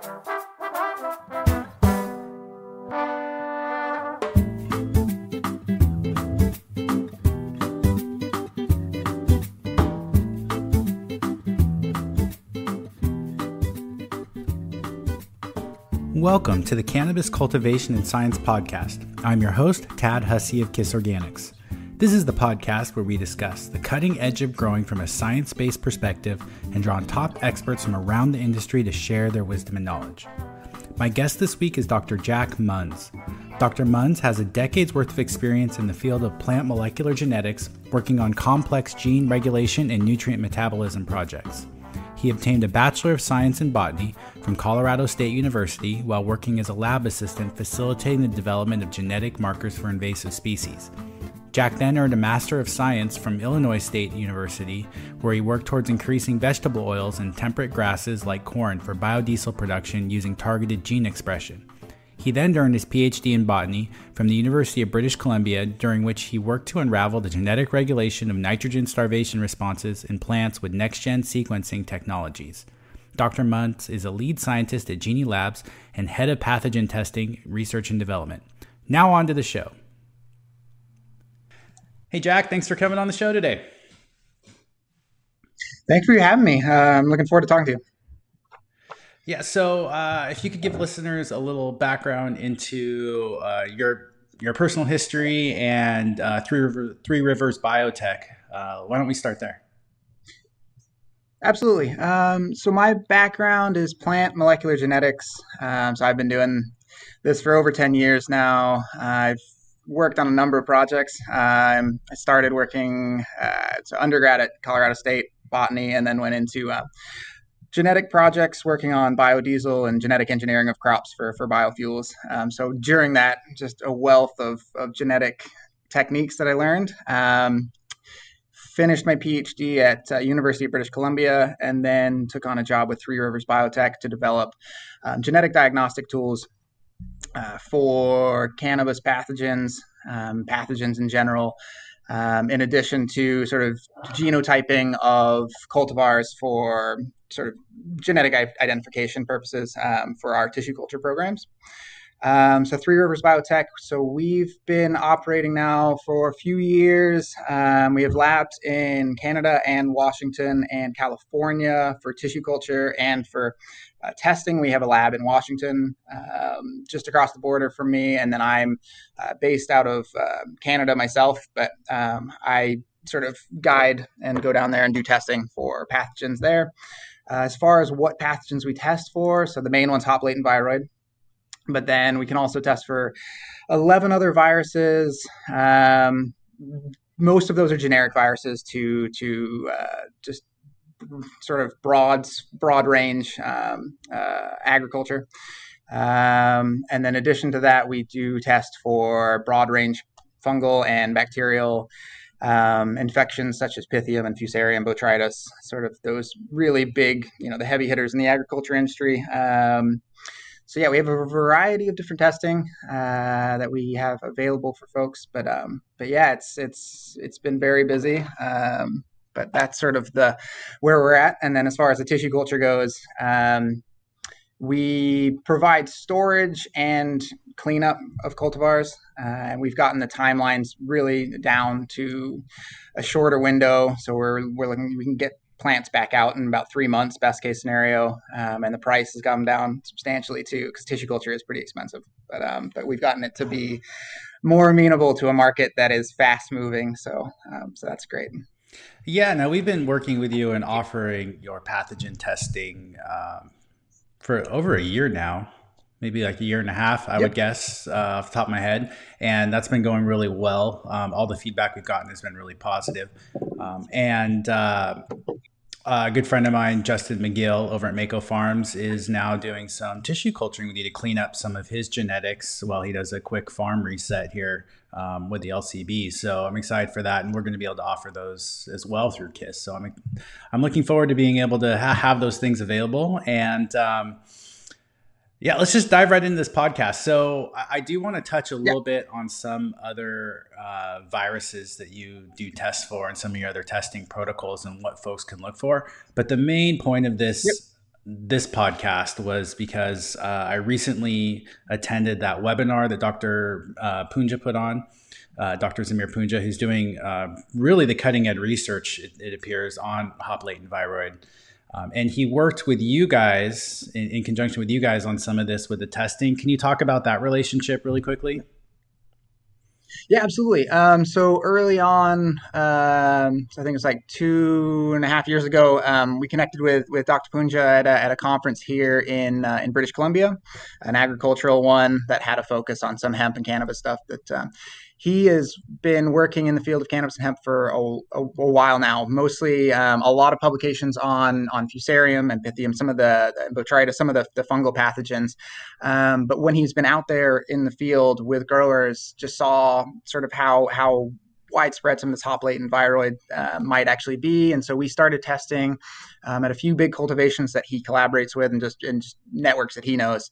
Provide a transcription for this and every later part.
Welcome to the Cannabis Cultivation and Science Podcast. I'm your host, Tad Hussey of KIS Organics. This is the podcast where we discuss the cutting edge of growing from a science based perspective and draw on top experts from around the industry to share their wisdom and knowledge. My guest this week is Dr. Jack Munz. Dr. Munz has a decade's worth of experience in the field of plant molecular genetics, working on complex gene regulation and nutrient metabolism projects. He obtained a Bachelor of Science in Botany from Colorado State University while working as a lab assistant facilitating the development of genetic markers for invasive species. Jack then earned a Master of Science from Illinois State University, where he worked towards increasing vegetable oils and temperate grasses like corn for biodiesel production using targeted gene expression. He then earned his PhD in botany from the University of British Columbia, during which he worked to unravel the genetic regulation of nitrogen starvation responses in plants with next gen sequencing technologies. Dr. Munz is a lead scientist at Genie Labs and head of pathogen testing, research, and development. Now, on to the show. Hey, Jack, thanks for coming on the show today. Thanks for having me. Uh, I'm looking forward to talking to you. Yeah. So, uh, if you could give listeners a little background into uh, your your personal history and uh, Three River, Three Rivers Biotech, uh, why don't we start there? Absolutely. Um, so, my background is plant molecular genetics. Um, so, I've been doing this for over ten years now. I've worked on a number of projects. Um, I started working uh, undergrad at Colorado State botany, and then went into uh, genetic projects working on biodiesel and genetic engineering of crops for, for biofuels. Um, so during that, just a wealth of, of genetic techniques that I learned. Um, finished my PhD at uh, University of British Columbia, and then took on a job with Three Rivers Biotech to develop um, genetic diagnostic tools uh, for cannabis pathogens, um, pathogens in general, um, in addition to sort of genotyping of cultivars for sort of genetic identification purposes um, for our tissue culture programs. Um, so Three Rivers Biotech. So we've been operating now for a few years. Um, we have labs in Canada and Washington and California for tissue culture and for uh, testing. We have a lab in Washington, um, just across the border from me, and then I'm uh, based out of uh, Canada myself. But um, I sort of guide and go down there and do testing for pathogens there. Uh, as far as what pathogens we test for, so the main one's hop latent viroid, but then we can also test for 11 other viruses. Um, most of those are generic viruses to to uh, just sort of broad broad range um, uh, agriculture. Um, and then, in addition to that, we do test for broad range fungal and bacterial um, infections such as Pythium and Fusarium botrytis, sort of those really big, you know, the heavy hitters in the agriculture industry. Um, so yeah, we have a variety of different testing uh, that we have available for folks, but um, but yeah, it's it's it's been very busy. Um, but that's sort of the where we're at. And then as far as the tissue culture goes, um, we provide storage and cleanup of cultivars. Uh, and we've gotten the timelines really down to a shorter window. So we're, we're looking, we can get plants back out in about three months, best case scenario. Um, and the price has come down substantially too, because tissue culture is pretty expensive. But, um, but we've gotten it to be more amenable to a market that is fast moving. So, um, so that's great. Yeah, now we've been working with you and offering your pathogen testing um, for over a year now, maybe like a year and a half, I yep. would guess, uh, off the top of my head. And that's been going really well. Um, all the feedback we've gotten has been really positive. Um, and uh, a good friend of mine, Justin McGill, over at Mako Farms, is now doing some tissue culturing with you to clean up some of his genetics while he does a quick farm reset here um, with the LCB. So I'm excited for that, and we're going to be able to offer those as well through KIS. So I'm I'm looking forward to being able to ha- have those things available and. Um, yeah, let's just dive right into this podcast. So, I do want to touch a little bit on some other uh, viruses that you do test for and some of your other testing protocols and what folks can look for. But the main point of this yep. this podcast was because uh, I recently attended that webinar that Dr. Uh, Punja put on. Uh, Dr. Zamir Punja, who's doing uh, really the cutting edge research, it, it, appears, on hop latent viroid. Um, and he worked with you guys in, in, conjunction with you guys on some of this with the testing. Can you talk about that relationship really quickly? Yeah, absolutely. Um, so early on, um, so I think it's like two and a half years ago, um, we connected with with Dr. Punja at a, at a conference here in uh, in British Columbia, an agricultural one that had a focus on some hemp and cannabis stuff that um, he has been working in the field of cannabis and hemp for a, a, a while now. Mostly, um, a lot of publications on on Fusarium and Pythium, some of the, the botrytis, some of the, the fungal pathogens. Um, but when he's been out there in the field with growers, just saw sort of how how widespread some of this hop latent viroid uh, might actually be. And so we started testing um, at a few big cultivations that he collaborates with and just, and just networks that he knows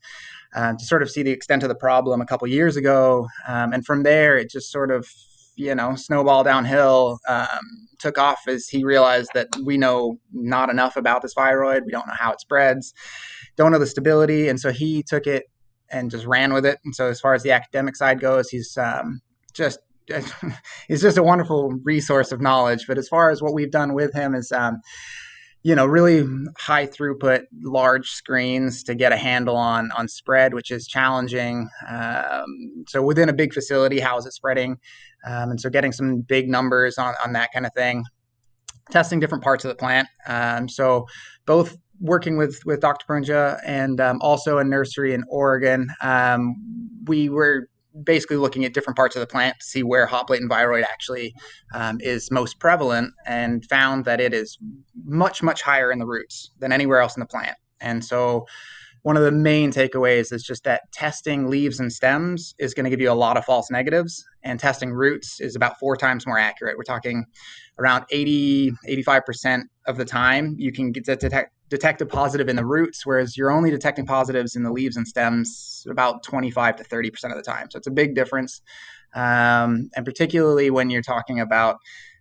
uh, to sort of see the extent of the problem a couple years ago. Um, and from there, it just sort of, you know, snowball downhill, um, took off as he realized that we know not enough about this viroid. We don't know how it spreads, don't know the stability. And so he took it and just ran with it. And so as far as the academic side goes, he's um, just he's just a wonderful resource of knowledge. But as far as what we've done with him is, um, you know, really high throughput, large screens to get a handle on on spread, which is challenging. Um, so within a big facility, how is it spreading? Um, and so getting some big numbers on on that kind of thing. Testing different parts of the plant. Um, so both working with with Dr. Punja and um, also a nursery in Oregon, um, we were basically looking at different parts of the plant to see where hop latent viroid actually um, is most prevalent and found that it is much, much higher in the roots than anywhere else in the plant. And so one of the main takeaways is just that testing leaves and stems is going to give you a lot of false negatives and testing roots is about four times more accurate we're talking around 80 85% of the time you can get to detect detect a positive in the roots, whereas you're only detecting positives in the leaves and stems about 25 to 30% of the time. So it's a big difference. Um, and particularly when you're talking about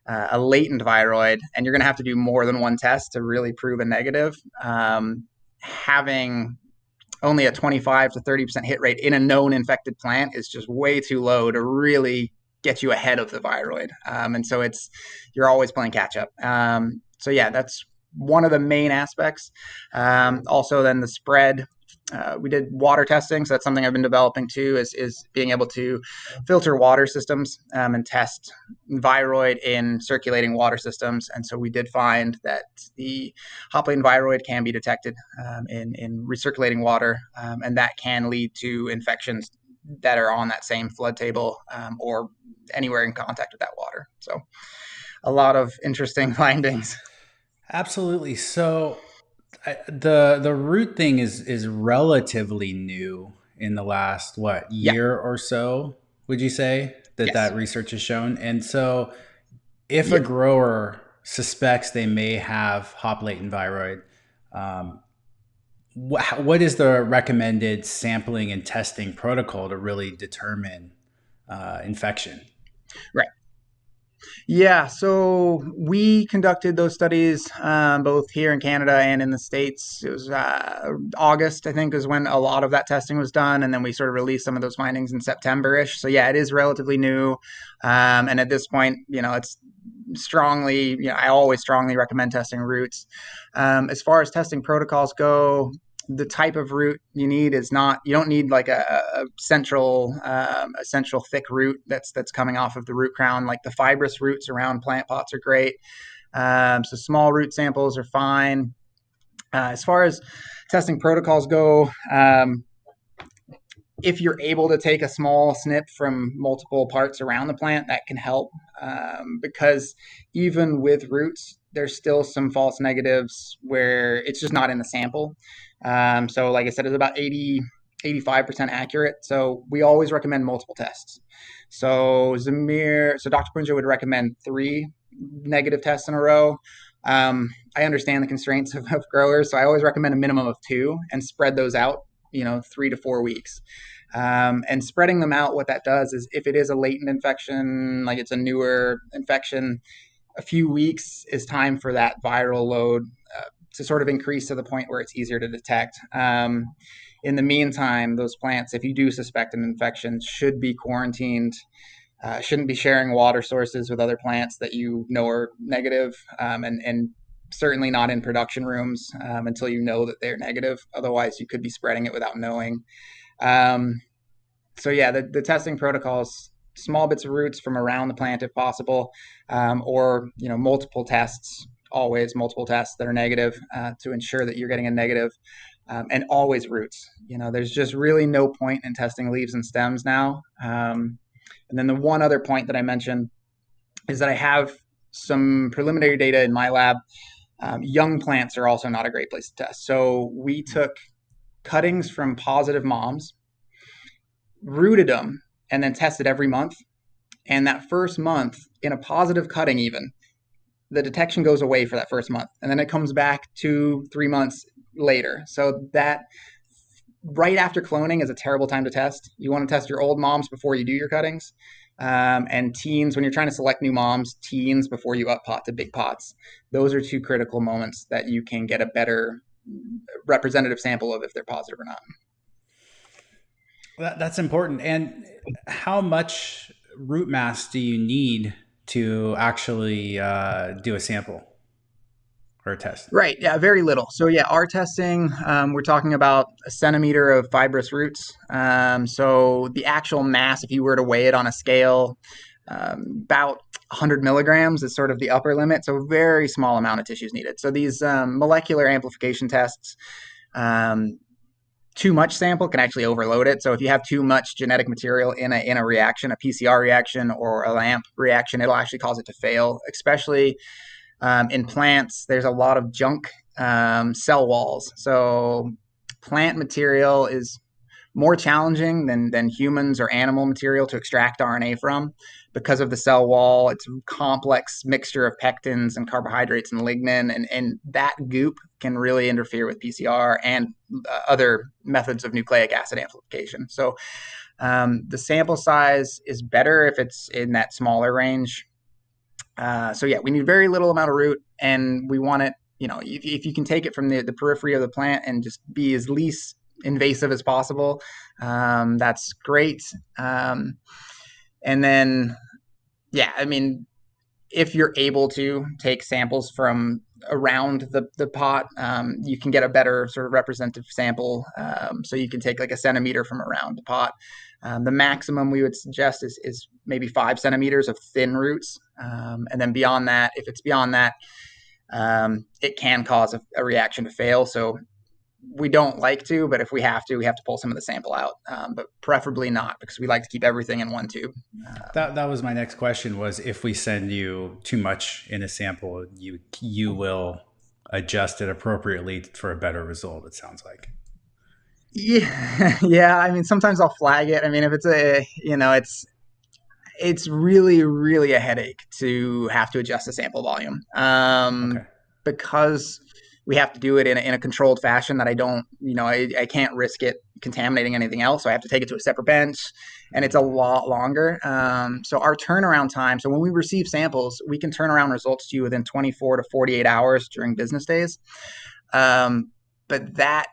uh, a latent viroid and you're going to have to do more than one test to really prove a negative, um, having only a 25 to 30% hit rate in a known infected plant is just way too low to really get you ahead of the viroid. Um, and so it's, you're always playing catch up. Um, so yeah, that's one of the main aspects. Um, also, then the spread. Uh, we did water testing, so that's something I've been developing too. Is is being able to filter water systems um, and test viroid in circulating water systems. And so we did find that the hop latent viroid can be detected um, in in recirculating water, um, and that can lead to infections that are on that same flood table um, or anywhere in contact with that water. So a lot of interesting findings. Absolutely. So I, the the root thing is is relatively new in the last what year yeah. or so. Would you say that yes. that research has shown? And so, if yeah. a grower suspects they may have hop latent viroid, um, what, what is the recommended sampling and testing protocol to really determine uh, infection? Right. Yeah, so we conducted those studies um, both here in Canada and in the States. It was uh, August, I think, is when a lot of that testing was done. And then we sort of released some of those findings in September ish. So, yeah, it is relatively new. Um, and at this point, you know, it's strongly, you know, I always strongly recommend testing roots. Um, as far as testing protocols go, the type of root you need is not you don't need like a, a central um, a central thick root that's that's coming off of the root crown. Like the fibrous roots around plant pots are great. Um, so small root samples are fine. Uh, as far as testing protocols go um, if you're able to take a small snip from multiple parts around the plant that can help. Um, because even with roots there's still some false negatives where it's just not in the sample um, so, like I said, it's about 80, 85% accurate. So, we always recommend multiple tests. So, Zamir, so Dr. Punja would recommend three negative tests in a row. Um, I understand the constraints of, of, growers, so I always recommend a minimum of two and spread those out, you know, three to four weeks. Um, and spreading them out, what that does is if it is a latent infection, like it's a newer infection, a few weeks is time for that viral load uh, to sort of increase to the point where it's easier to detect. Um, in the meantime, those plants, if you do suspect an infection, should be quarantined. Uh, shouldn't be sharing water sources with other plants that you know are negative, um, and and certainly not in production rooms um, until you know that they're negative. Otherwise, you could be spreading it without knowing. Um, so yeah, the, the testing protocols small bits of roots from around the plant if possible, um, or you know multiple tests, always multiple tests that are negative uh, to ensure that you're getting a negative, um, and always roots. You know, there's just really no point in testing leaves and stems now. Um, and then the one other point that I mentioned is that I have some preliminary data in my lab. Um, young plants are also not a great place to test. So we took cuttings from positive moms, rooted them and then tested every month. And that first month, in a positive cutting, even, the detection goes away for that first month. And then it comes back two, three months later. So that right after cloning is a terrible time to test. You want to test your old moms before you do your cuttings. Um, and teens, when you're trying to select new moms, teens before you up pot to big pots. Those are two critical moments that you can get a better representative sample of if they're positive or not. That, that's important. And how much root mass do you need to actually uh, do a sample or a test? Right. Yeah, very little. So yeah, our testing, um, we're talking about a centimeter of fibrous roots. Um, so the actual mass, if you were to weigh it on a scale, um, about 100 milligrams is sort of the upper limit. So very small amount of tissue is needed. So these um, molecular amplification tests, um, too much sample can actually overload it. So if you have too much genetic material in a in a reaction, a PCR reaction or a LAMP reaction, it'll actually cause it to fail. Especially um, in plants, there's a lot of junk um, cell walls. So plant material is more challenging than, than humans or animal material to extract RNA from because of the cell wall. It's a complex mixture of pectins and carbohydrates and lignin, and, and that goop can really interfere with PCR and uh, other methods of nucleic acid amplification. So um, the sample size is better if it's in that smaller range. Uh, so yeah, we need very little amount of root, and we want it. You know, if, if you can take it from the, the periphery of the plant and just be as least invasive as possible. Um, that's great. Um, and then, yeah, I mean, if you're able to take samples from around the, the pot, um, you can get a better sort of representative sample. Um, so you can take like a centimeter from around the pot. Um, the maximum we would suggest is, is maybe five centimeters of thin roots. Um, and then beyond that, if it's beyond that, um, it can cause a, a, reaction to fail. So we don't like to, but if we have to, we have to pull some of the sample out, um, but preferably not because we like to keep everything in one tube. Um, that that was my next question. Was if we send you too much in a sample, you you will adjust it appropriately for a better result. It sounds like. Yeah, yeah. I mean, sometimes I'll flag it. I mean, if it's a you know, it's it's really really a headache to have to adjust the sample volume um, okay. because we have to do it in a, in a controlled fashion that I don't, you know, I, I can't risk it contaminating anything else. So I have to take it to a separate bench and it's a lot longer. Um, so our turnaround time, so when we receive samples, we can turn around results to you within 24 to 48 hours during business days. Um, but that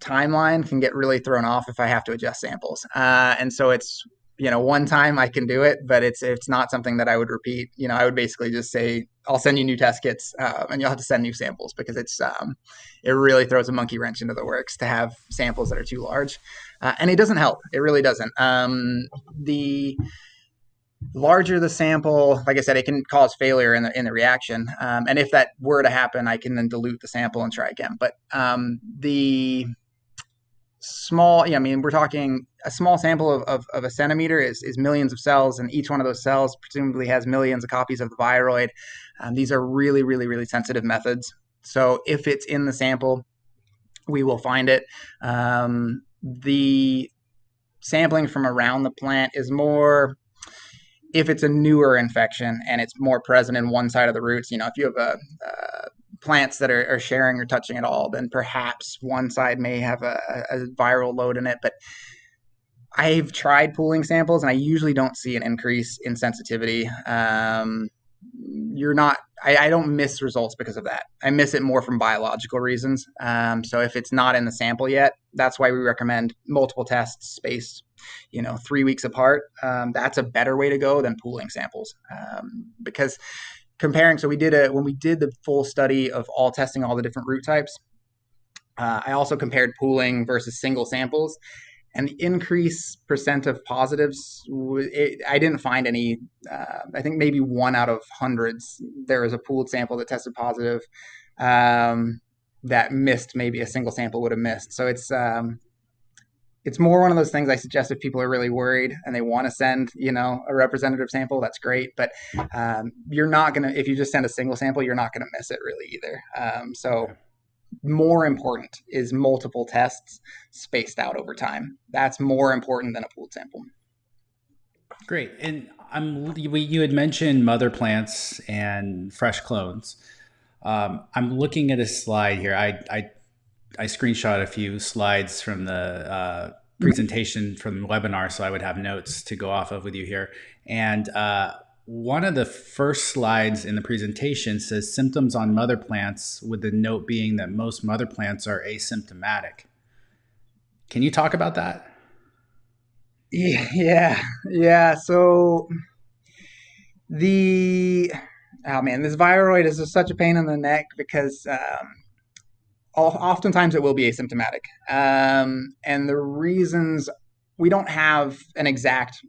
timeline can get really thrown off if I have to adjust samples. Uh, and so it's you know one time i can do it but it's it's not something that i would repeat. You know i would basically just say i'll send you new test kits uh, and you'll have to send new samples because it's um, it really throws a monkey wrench into the works to have samples that are too large. Uh, and it doesn't help. It really doesn't. Um, the larger the sample like i said it can cause failure in the in the reaction. Um, and if that were to happen i can then dilute the sample and try again. But um, the small yeah, i mean we're talking a small sample of, of, of, a centimeter is, is millions of cells and each one of those cells presumably has millions of copies of the viroid. Um, these are really really really sensitive methods. So if it's in the sample we will find it. Um, the sampling from around the plant is more if it's a newer infection and it's more present in one side of the roots. You know if you have a, a plants that are, are, sharing or touching at all, then perhaps one side may have a, a, viral load in it. But I've tried pooling samples, and I usually don't see an increase in sensitivity. Um, you're not I, I, don't miss results because of that i miss it more from biological reasons um, so if it's not in the sample yet that's why we recommend multiple tests spaced you know three weeks apart um, that's a better way to go than pooling samples um, because comparing so we did a when we did the full study of all testing all the different root types uh, i also compared pooling versus single samples and the increase percent of positives it, i didn't find any uh, i think maybe one out of hundreds there was a pooled sample that tested positive um, that missed maybe a single sample would have missed. So it's um, it's more one of those things i suggest if people are really worried and they want to send you know a representative sample that's great but um, you're not going to if you just send a single sample you're not going to miss it really either um, so more important is multiple tests spaced out over time. That's more important than a pooled sample. Great. And I'm you had mentioned mother plants and fresh clones. Um, I'm looking at a slide here. I, I I screenshot a few slides from the uh, presentation from the webinar, so I would have notes to go off of with you here. And uh, one of the first slides in the presentation says symptoms on mother plants, with the note being that most mother plants are asymptomatic. Can you talk about that? Yeah, yeah. So the oh man, this viroid is such a pain in the neck because um, oftentimes it will be asymptomatic, um, and the reasons we don't have an exact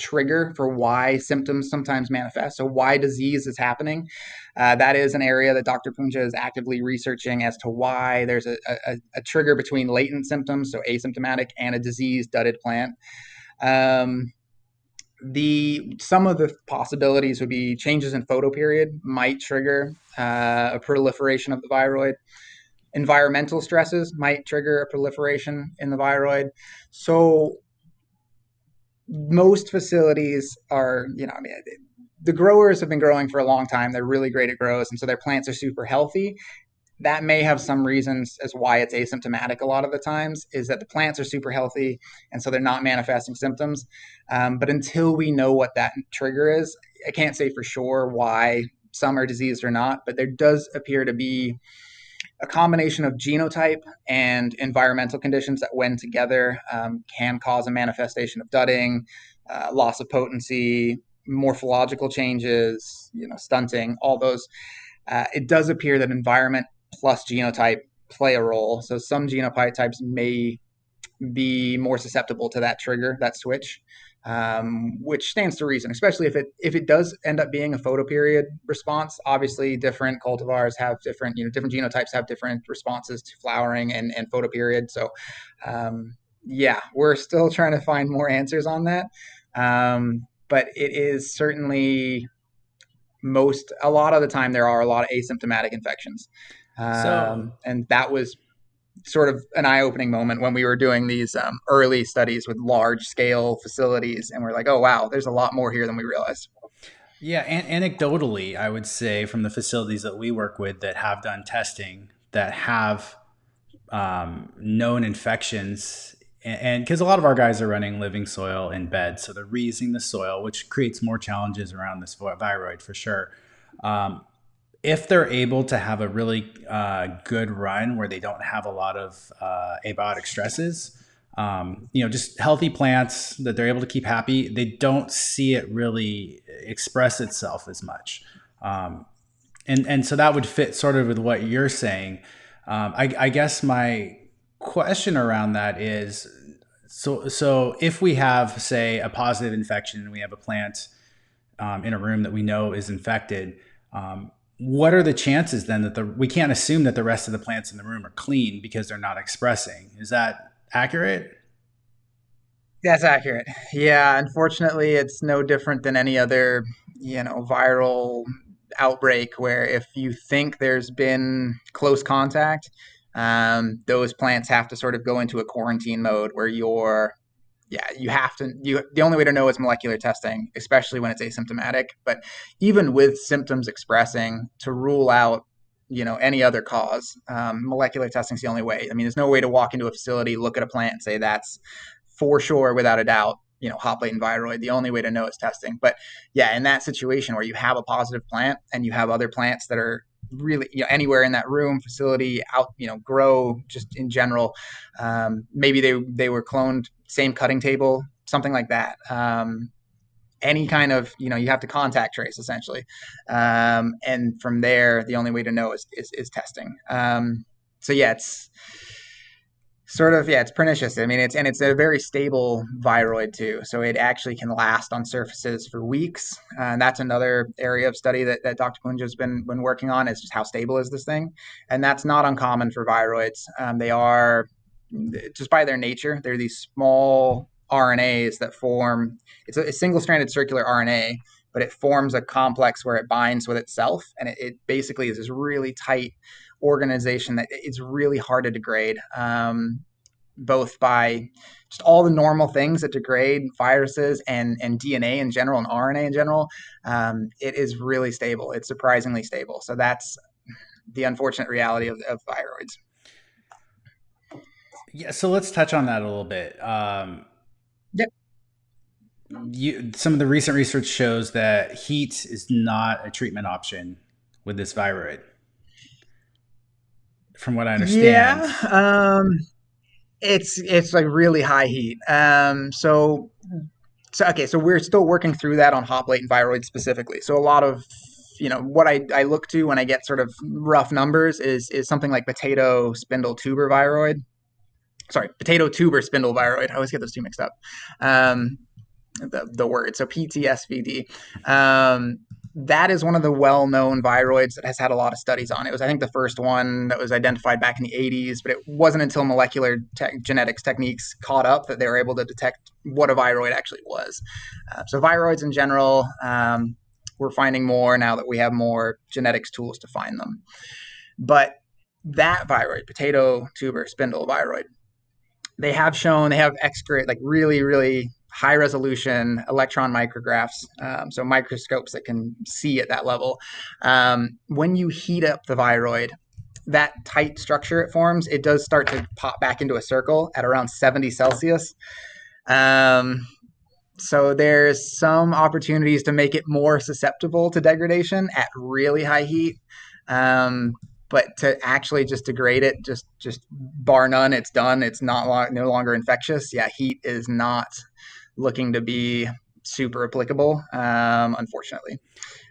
trigger for why symptoms sometimes manifest. So, why disease is happening. Uh, that is an area that Dr. Punja is actively researching as to why there's a, a, a trigger between latent symptoms, so asymptomatic, and a disease dudded plant. Um, the some of the possibilities would be changes in photoperiod might trigger uh, a proliferation of the viroid environmental stresses might trigger a proliferation in the viroid so most facilities are, you know, I mean, the growers have been growing for a long time. They're really great at grows, and so their plants are super healthy. That may have some reasons as why it's asymptomatic a lot of the times, is that the plants are super healthy, and so they're not manifesting symptoms. Um, but until we know what that trigger is, I can't say for sure why some are diseased or not, but there does appear to be a combination of genotype and environmental conditions that, when together, um, can cause a manifestation of dudding, uh, loss of potency, morphological changes, you know, stunting, all those. Uh, it does appear that environment plus genotype play a role. So some genotypes may be more susceptible to that trigger, that switch um, which stands to reason, especially if it if it does end up being a photoperiod response. Obviously, different cultivars have different you know different genotypes have different responses to flowering and and photoperiod. So, um, yeah, we're still trying to find more answers on that, um, but it is certainly most a lot of the time there are a lot of asymptomatic infections. so, um, and that was sort of an eye-opening moment when we were doing these um, early studies with large-scale facilities, and we're like, oh wow, there's a lot more here than we realized. Yeah, anecdotally, I would say from the facilities that we work with that have done testing that have um, known infections, and because a lot of our guys are running living soil in beds, so they're reusing the soil, which creates more challenges around this viroid for sure. Um, if they're able to have a really uh, good run where they don't have a lot of uh, abiotic stresses, um, you know, just healthy plants that they're able to keep happy, they don't see it really express itself as much. Um, and, and so that would fit sort of with what you're saying. Um, I, I guess my question around that is so, so if we have, say, a positive infection and we have a plant um, in a room that we know is infected, um, what are the chances then that the we can't assume that the rest of the plants in the room are clean because they're not expressing? Is that accurate? That's accurate. Yeah, unfortunately, it's no different than any other, you know, viral outbreak where if you think there's been close contact, um, those plants have to sort of go into a quarantine mode where you're yeah, you have to. You the only way to know is molecular testing, especially when it's asymptomatic. But even with symptoms expressing, to rule out you know any other cause, um, molecular testing is the only way. I mean, there's no way to walk into a facility, look at a plant, and say that's for sure, without a doubt, you know hop latent viroid. The only way to know is testing. But yeah, in that situation where you have a positive plant and you have other plants that are really you know, anywhere in that room facility out you know grow just in general. Um, maybe they they were cloned same cutting table something like that. Um, any kind of you know you have to contact trace essentially. Um, and from there the only way to know is is, is testing. Um, so yeah it's sort of yeah it's pernicious. I mean it's and it's a very stable viroid too so it actually can last on surfaces for weeks. Uh, and that's another area of study that, that dr punja has been been working on is just how stable is this thing. And that's not uncommon for viroids. Um, they are just by their nature they're these small rnas that form it's a, a single-stranded circular rna but it forms a complex where it binds with itself and it, it basically is this really tight organization that it's really hard to degrade, um, both by just all the normal things that degrade viruses and, and DNA in general and RNA in general. Um, it is really stable. It's surprisingly stable. So that's the unfortunate reality of, of viroids. Yeah, so let's touch on that a little bit. Um, yep. You, some of the recent research shows that heat is not a treatment option with this viroid from what I understand. Yeah, um, it's it's like really high heat. Um, so so okay, so we're still working through that on hop latent viroid specifically. So a lot of you know what I, I look to when I get sort of rough numbers is is something like potato spindle tuber viroid. Sorry, potato tuber spindle viroid. I always get those two mixed up. Um, the, the word so PTSVD. Um, that is one of the well-known viroids that has had a lot of studies on. It was, I think, the first one that was identified back in the 80s, but it wasn't until molecular te- genetics techniques caught up that they were able to detect what a viroid actually was. Uh, so viroids in general, um, we're finding more now that we have more genetics tools to find them. But that viroid, potato tuber spindle viroid, they have shown they have excrete like really really high resolution electron micrographs, um, so microscopes that can see at that level. Um, when you heat up the viroid, that tight structure it forms, it does start to pop back into a circle at around 70 Celsius. Um, so there's some opportunities to make it more susceptible to degradation at really high heat. Um, but to actually just degrade it, just just bar none, it's done. It's not no longer infectious. Yeah, heat is not looking to be super applicable, um, unfortunately.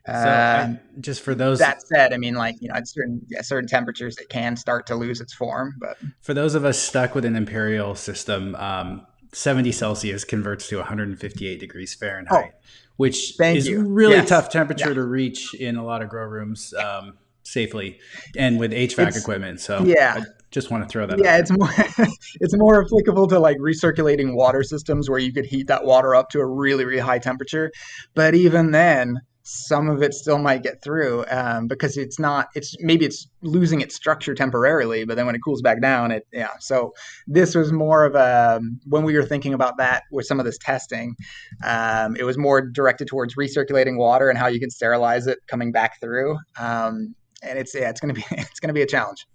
So, uh, just for those that said, I mean, like you know, at certain yeah, certain temperatures, it can start to lose its form. But for those of us stuck with an imperial system, um, 70 Celsius converts to 158 degrees Fahrenheit, oh, which is you. really yes. tough temperature yeah. to reach in a lot of grow rooms um, safely and with HVAC it's, equipment. So yeah, just want to throw that. Yeah, it's more it's more applicable to like recirculating water systems where you could heat that water up to a really really high temperature. But even then, some of it still might get through um, because it's not. It's maybe it's losing its structure temporarily, but then when it cools back down, it yeah. So this was more of a when we were thinking about that with some of this testing, um, it was more directed towards recirculating water and how you can sterilize it coming back through. Um, and it's yeah, it's gonna be it's gonna be a challenge.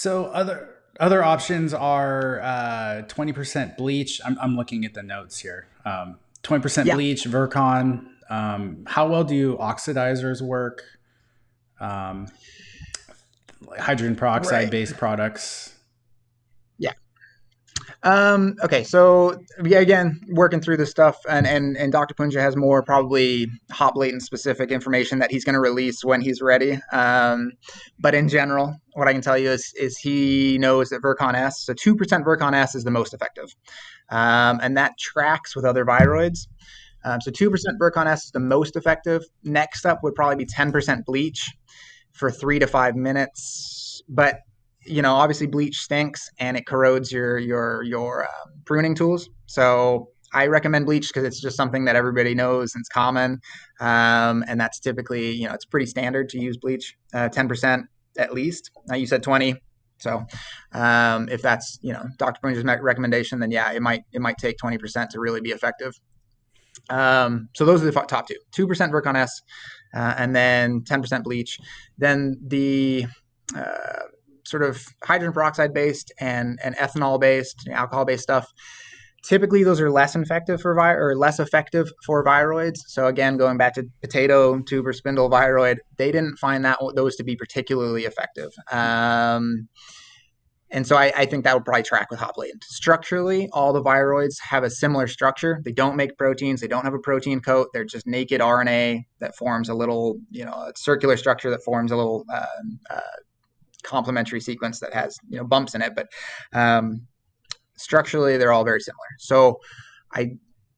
So other other options are uh, twenty uh, percent bleach. I'm, I'm looking at the notes here. Um, twenty percent yeah. bleach, Virkon. Um, how well do oxidizers work? Um, hydrogen peroxide right. based products. Um, okay, so yeah, again, working through this stuff, and and and Dr. Punja has more probably hop latent specific information that he's going to release when he's ready. Um, but in general, what I can tell you is is he knows that Virkon S, so two percent Virkon S is the most effective, um, and that tracks with other viroids. Um, so two percent Virkon S is the most effective. Next up would probably be ten percent bleach for three to five minutes, but you know, obviously bleach stinks and it corrodes your your your uh, pruning tools. So I recommend bleach because it's just something that everybody knows and it's common, um, and that's typically you know it's pretty standard to use bleach, uh, ten uh, percent at least. Now you said twenty, so um, if that's you know Dr. Punja's recommendation, then yeah, it might it might take twenty percent to really be effective. Um, so those are the top two: two percent Virkon S, uh, and then ten percent bleach. Then the uh, sort of hydrogen peroxide based and, and ethanol based, alcohol based stuff. typically those are less effective for vi- or less effective for viroids. So again, going back to potato tuber spindle viroid, they didn't find that those to be particularly effective. Um, and so I, I, think that would probably track with hop latent. Structurally, all the viroids have a similar structure. They don't make proteins. They don't have a protein coat. They're just naked RNA that forms a little, you know, a circular structure that forms a little uh, uh, complementary sequence that has, you know, bumps in it. But um, structurally, they're all very similar. So I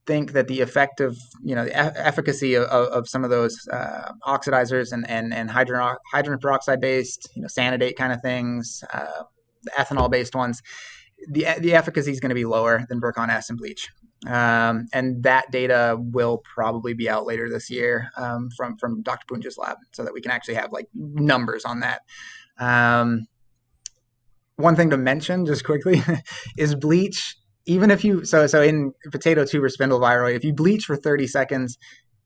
think that the effective, you know, the e- efficacy of, of, some of those uh, oxidizers and, and, and hydrogen, hydrogen peroxide based, you know, Sanidate kind of things, uh, ethanol based ones, the, the efficacy is going to be lower than Virkon S and bleach. Um, and that data will probably be out later this year um, from from Dr. Punja's lab, so that we can actually have like numbers on that. Um, one thing to mention just quickly is bleach. Even if you so so in potato tuber spindle viroid, if you bleach for 30 seconds,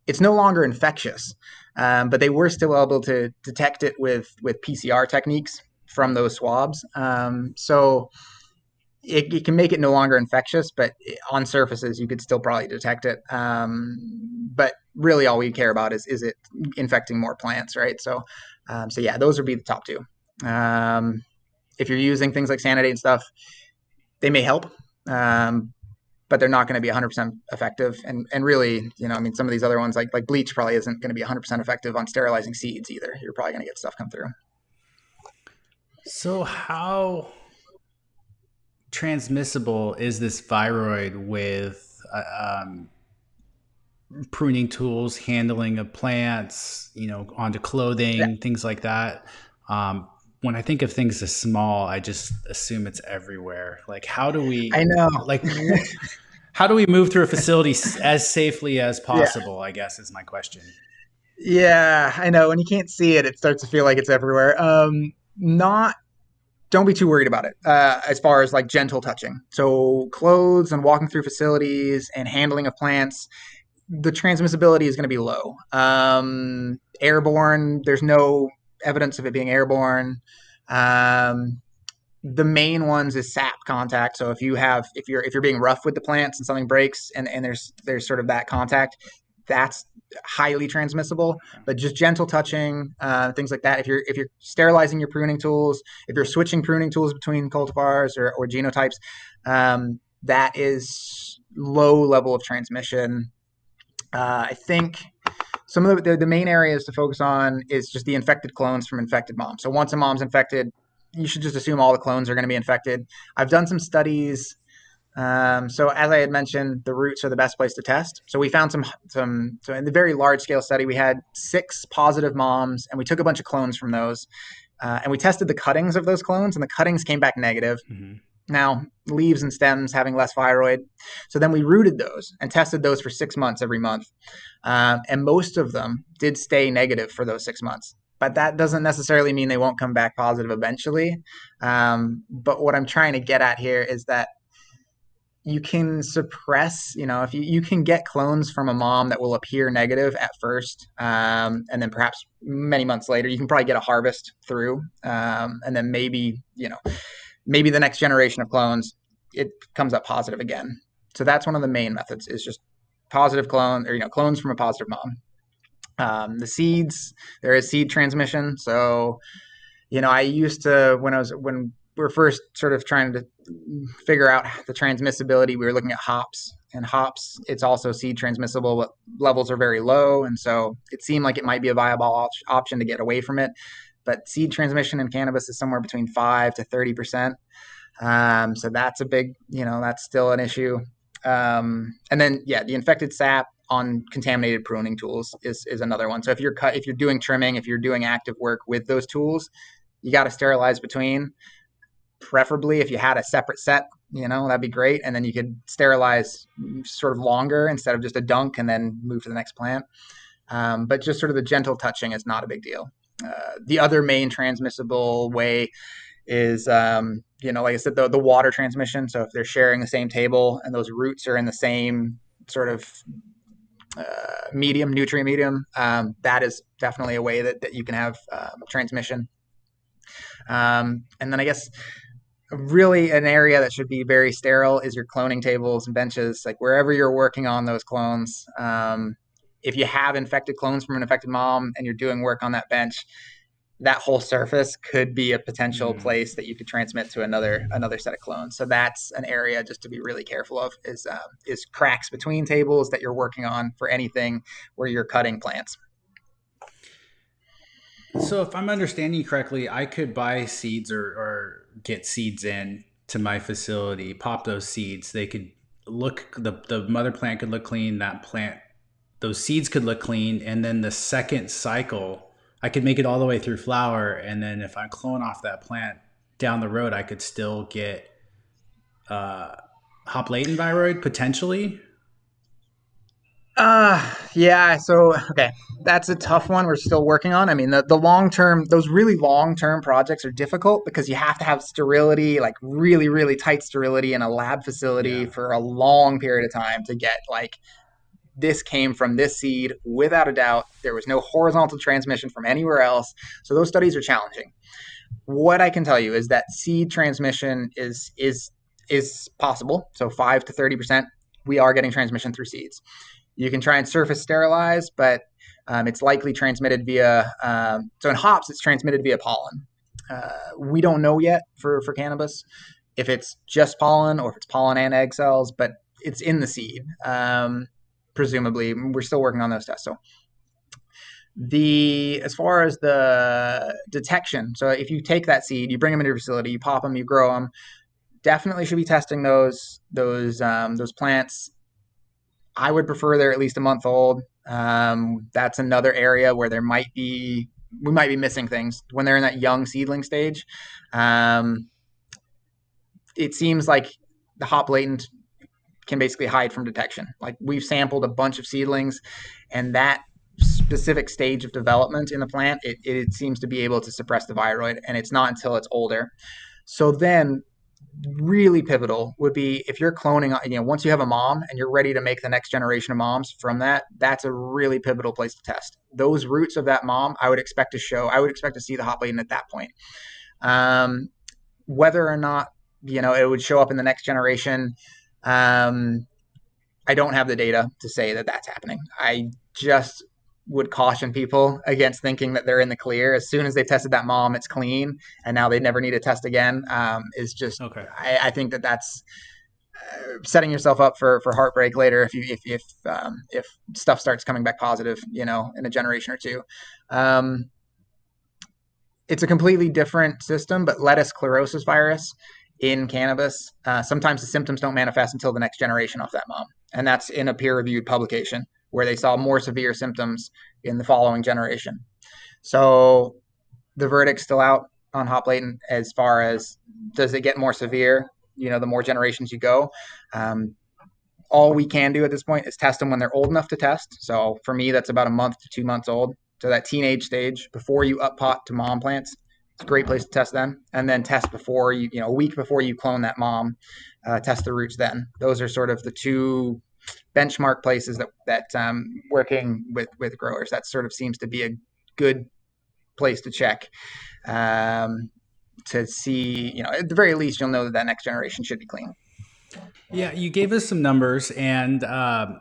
it's no longer infectious. Um, but they were still able to detect it with with PCR techniques from those swabs. Um, so it, it, can make it no longer infectious, but on surfaces you could still probably detect it. Um, but really, all we care about is is it infecting more plants, right? So, um, so yeah, those would be the top two. Um, if you're using things like Sanidate and stuff, they may help, um, but they're not going to be 100% effective. And and really, you know, I mean, some of these other ones like like bleach probably isn't going to be 100% effective on sterilizing seeds either. You're probably going to get stuff come through. So, how transmissible is this viroid with uh, um, pruning tools, handling of plants, you know, onto clothing, yeah. things like that? Um, when I think of things as small, I just assume it's everywhere. Like, how do we? I know. Like, how do we move through a facility as safely as possible? Yeah. I guess is my question. Yeah, I know. When you can't see it, it starts to feel like it's everywhere. Um, not don't be too worried about it uh, as far as like gentle touching. So clothes and walking through facilities and handling of plants, the transmissibility is going to be low. Um, airborne, there's no evidence of it being airborne. Um, the main ones is sap contact. So if you have if you're if you're being rough with the plants and something breaks and, and there's there's sort of that contact, that's highly transmissible. But just gentle touching, uh, things like that. If you're if you're sterilizing your pruning tools, if you're switching pruning tools between cultivars or, or genotypes, um, that is low level of transmission. Uh, I think some of the, the main areas to focus on is just the infected clones from infected moms. So once a mom's infected, you should just assume all the clones are going to be infected. I've done some studies um, so as I had mentioned, the roots are the best place to test. So we found some some so in the very large scale study, we had six positive moms, and we took a bunch of clones from those, uh, and we tested the cuttings of those clones, and the cuttings came back negative. Mm-hmm. Now leaves and stems having less viroid. So then we rooted those and tested those for six months every month, uh, and most of them did stay negative for those six months but that doesn't necessarily mean they won't come back positive eventually. Um, but what I'm trying to get at here is that you can suppress you know if you, you can get clones from a mom that will appear negative at first um, and then perhaps many months later you can probably get a harvest through um, and then maybe you know maybe the next generation of clones it comes up positive again so that's one of the main methods is just positive clone or you know clones from a positive mom um, the seeds there is seed transmission so you know i used to when i was when we were first sort of trying to figure out the transmissibility. We were looking at hops, and hops, it's also seed transmissible, but levels are very low. And so it seemed like it might be a viable op- option to get away from it. But seed transmission in cannabis is somewhere between 5 to 30%. Um, so that's a big, you know, that's still an issue. Um, and then, yeah, the infected sap on contaminated pruning tools is, is another one. So if you're cut, if you're doing trimming, if you're doing active work with those tools, you got to sterilize between preferably if you had a separate set you know that'd be great and then you could sterilize sort of longer instead of just a dunk and then move to the next plant um, but just sort of the gentle touching is not a big deal uh, the other main transmissible way is um, you know like i said the, the water transmission so if they're sharing the same table and those roots are in the same sort of uh, medium nutrient medium um, that is definitely a way that, that you can have um, transmission um, and then i guess really an area that should be very sterile is your cloning tables and benches, like wherever you're working on those clones. Um, if you have infected clones from an infected mom and you're doing work on that bench, that whole surface could be a potential mm. place that you could transmit to another another set of clones. So that's an area just to be really careful of is uh, is cracks between tables that you're working on for anything where you're cutting plants. So if I'm understanding correctly, I could buy seeds or, or get seeds in to my facility, pop those seeds. They could look the the mother plant could look clean. That plant, those seeds could look clean, and then the second cycle I could make it all the way through flower, and then if I clone off that plant down the road, I could still get uh, hop latent viroid potentially. Uh yeah, so okay. That's a tough one we're still working on. I mean, the, the long term those really long term projects are difficult because you have to have sterility, like really, really tight sterility in a lab facility yeah. for a long period of time to get like this came from this seed without a doubt. There was no horizontal transmission from anywhere else. So those studies are challenging. What I can tell you is that seed transmission is is is possible. So 5 to 30% we are getting transmission through seeds. You can try and surface sterilize, but um, it's likely transmitted via um, so in hops it's transmitted via pollen. Uh, we don't know yet for for cannabis if it's just pollen or if it's pollen and egg cells, but it's in the seed. Um, presumably. We're still working on those tests. So the as far as the detection, so if you take that seed, you bring them into your facility, you pop them, you grow them, definitely should be testing those those um, those plants. I would prefer they're at least a month old. Um, that's another area where there might be we might be missing things when they're in that young seedling stage. Um, it seems like the hop latent can basically hide from detection. Like we've sampled a bunch of seedlings, and that specific stage of development in the plant, it, it seems to be able to suppress the viroid, and it's not until it's older. So then, really pivotal would be if you're cloning, you know, once you have a mom and you're ready to make the next generation of moms from that, that's a really pivotal place to test. Those roots of that mom, I would expect to show, I would expect to see the hop latent at that point. Um, whether or not, you know, it would show up in the next generation, um, I don't have the data to say that that's happening. I just would caution people against thinking that they're in the clear. As soon as they've tested that mom, it's clean, and now they never need to test again. Um, is just okay. I, I, think that that's uh, setting yourself up for for heartbreak later if you if if um, if stuff starts coming back positive, you know, in a generation or two. Um, it's a completely different system, but lettuce chlorosis virus in cannabis, uh, sometimes the symptoms don't manifest until the next generation off that mom. And that's in a peer reviewed publication where they saw more severe symptoms in the following generation. So the verdict's still out on hop latent as far as does it get more severe, you know, the more generations you go. Um, all we can do at this point is test them when they're old enough to test. So for me, that's about a month to two months old. So that teenage stage before you up pot to mom plants. It's a great place to test them, and then test before you, you know, a week before you clone that mom, uh, test the roots. Then those are sort of the two benchmark places that that um, working with with growers. That sort of seems to be a good place to check um, to see. You know, at the very least, you'll know that that next generation should be clean. Yeah, you gave us some numbers, and um,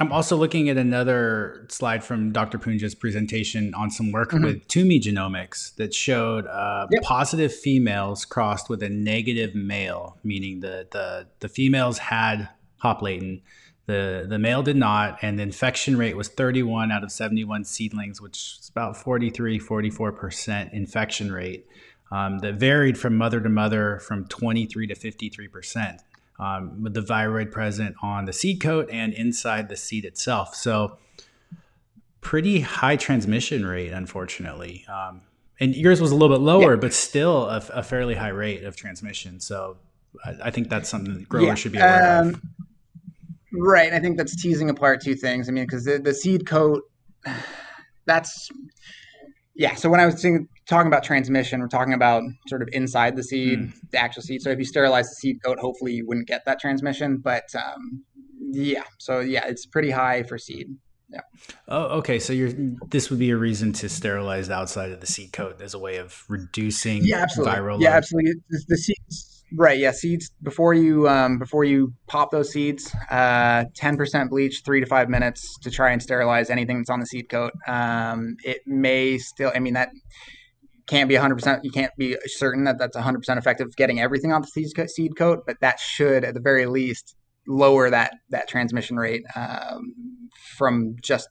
I'm also looking at another slide from Dr. Punja's presentation on some work mm-hmm. with Toomey Genomics that showed uh, yep. positive females crossed with a negative male, meaning the the, the females had hop latent, the the male did not, and the infection rate was 31 out of 71 seedlings, which is about 43, 44 percent infection rate. Um, that varied from mother to mother from 23 to 53 percent um, with the viroid present on the seed coat and inside the seed itself. So, pretty high transmission rate, unfortunately. Um, and yours was a little bit lower, yeah. but still a, a, fairly high rate of transmission. So, I, I think that's something that growers yeah. should be aware um, of. Right. I think that's teasing apart two things. I mean, because the, the seed coat, that's yeah. So when I was thinking, talking about transmission, we're talking about sort of inside the seed, mm. the actual seed. So if you sterilize the seed coat, hopefully you wouldn't get that transmission. But um, yeah, so yeah, it's pretty high for seed. Yeah. Oh, okay. So you're this would be a reason to sterilize the outside of the seed coat as a way of reducing yeah, absolutely. viral. Yeah, load. absolutely. The, the seeds Right. Yeah. Seeds before you um, before you pop those seeds, uh, ten percent bleach, three to five minutes to try and sterilize anything that's on the seed coat. Um, it may still. I mean that can't be 100%. You can't be certain that that's 100% effective getting everything off the seed coat, but that should, at the very least, lower that that transmission rate um, from just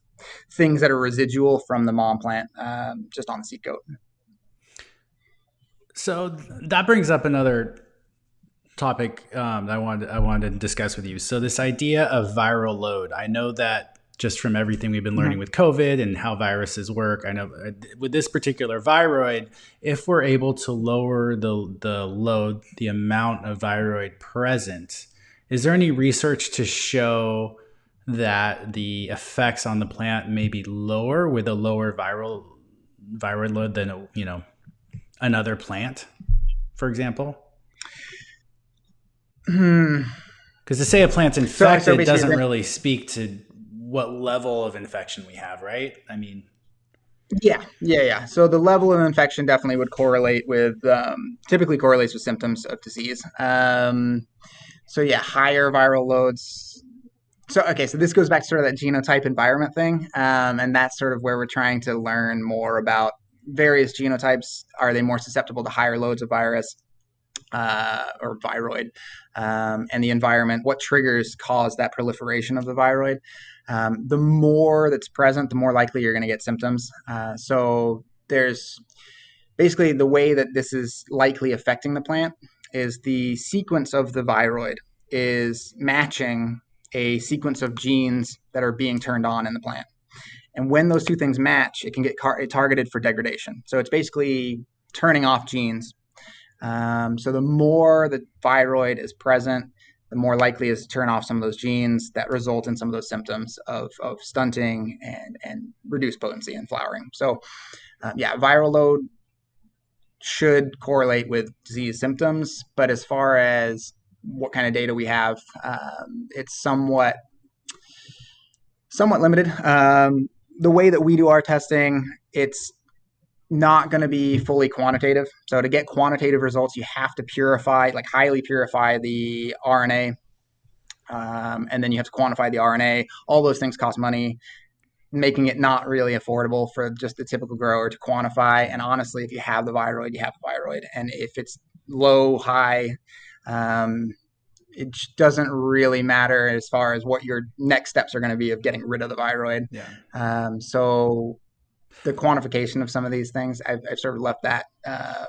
things that are residual from the mom plant um, just on the seed coat. So that brings up another topic um, that I wanted I wanted to discuss with you. So this idea of viral load. I know that just from everything we've been learning mm-hmm. with COVID and how viruses work. I know uh, with this particular viroid, if we're able to lower the the load, the amount of viroid present, is there any research to show that the effects on the plant may be lower with a lower viral viroid load than a, you know another plant, for example? Hmm. Because to say a plant's infected so, so doesn't really speak to what level of infection we have, right? I mean, yeah, yeah, yeah. So the level of infection definitely would correlate with, um, typically correlates with symptoms of disease. Um, so yeah, higher viral loads. So okay, so this goes back to sort of that genotype environment thing, um, and that's sort of where we're trying to learn more about various genotypes. Are they more susceptible to higher loads of virus? uh, or viroid um, and the environment, what triggers cause that proliferation of the viroid. Um, the more that's present, the more likely you're going to get symptoms. Uh, so there's basically the way that this is likely affecting the plant is the sequence of the viroid is matching a sequence of genes that are being turned on in the plant. And when those two things match, it can get car- targeted for degradation. So it's basically turning off genes um, so the more the viroid is present, more likely is to turn off some of those genes that result in some of those symptoms of, of stunting and, and reduced potency and flowering. So, uh, yeah, viral load should correlate with disease symptoms, but as far as what kind of data we have, um, it's somewhat somewhat limited. Um, the way that we do our testing, it's not going to be fully quantitative. So to get quantitative results, you have to purify, like highly purify the RNA, um, and then you have to quantify the RNA. All those things cost money, making it not really affordable for just the typical grower to quantify. And honestly, if you have the viroid, you have the viroid, and if it's low, high, um, it doesn't really matter as far as what your next steps are going to be of getting rid of the viroid. Yeah. Um, so the quantification of some of these things, I've, I've sort of left that. Uh,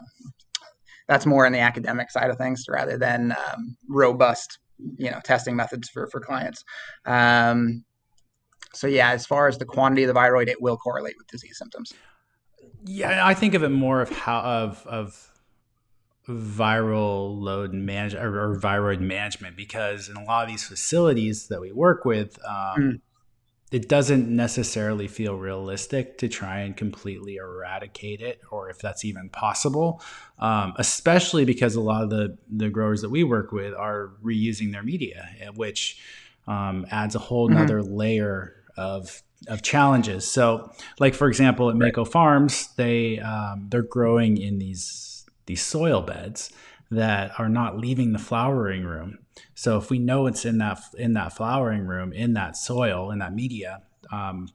that's more in the academic side of things rather than um, robust, you know, testing methods for for clients. Um, so yeah, as far as the quantity of the viroid, it will correlate with disease symptoms. Yeah, I think of it more of how of of viral load management or, or, viroid management because in a lot of these facilities that we work with, um, mm it doesn't necessarily feel realistic to try and completely eradicate it or if that's even possible um, especially because a lot of the, the growers that we work with are reusing their media eh, which um, adds a whole mm-hmm. nother layer of of challenges so like for example at mako farms they um, they're growing in these these soil beds that are not leaving the flowering room. So if we know it's in that in that flowering room, in that soil, in that media, um,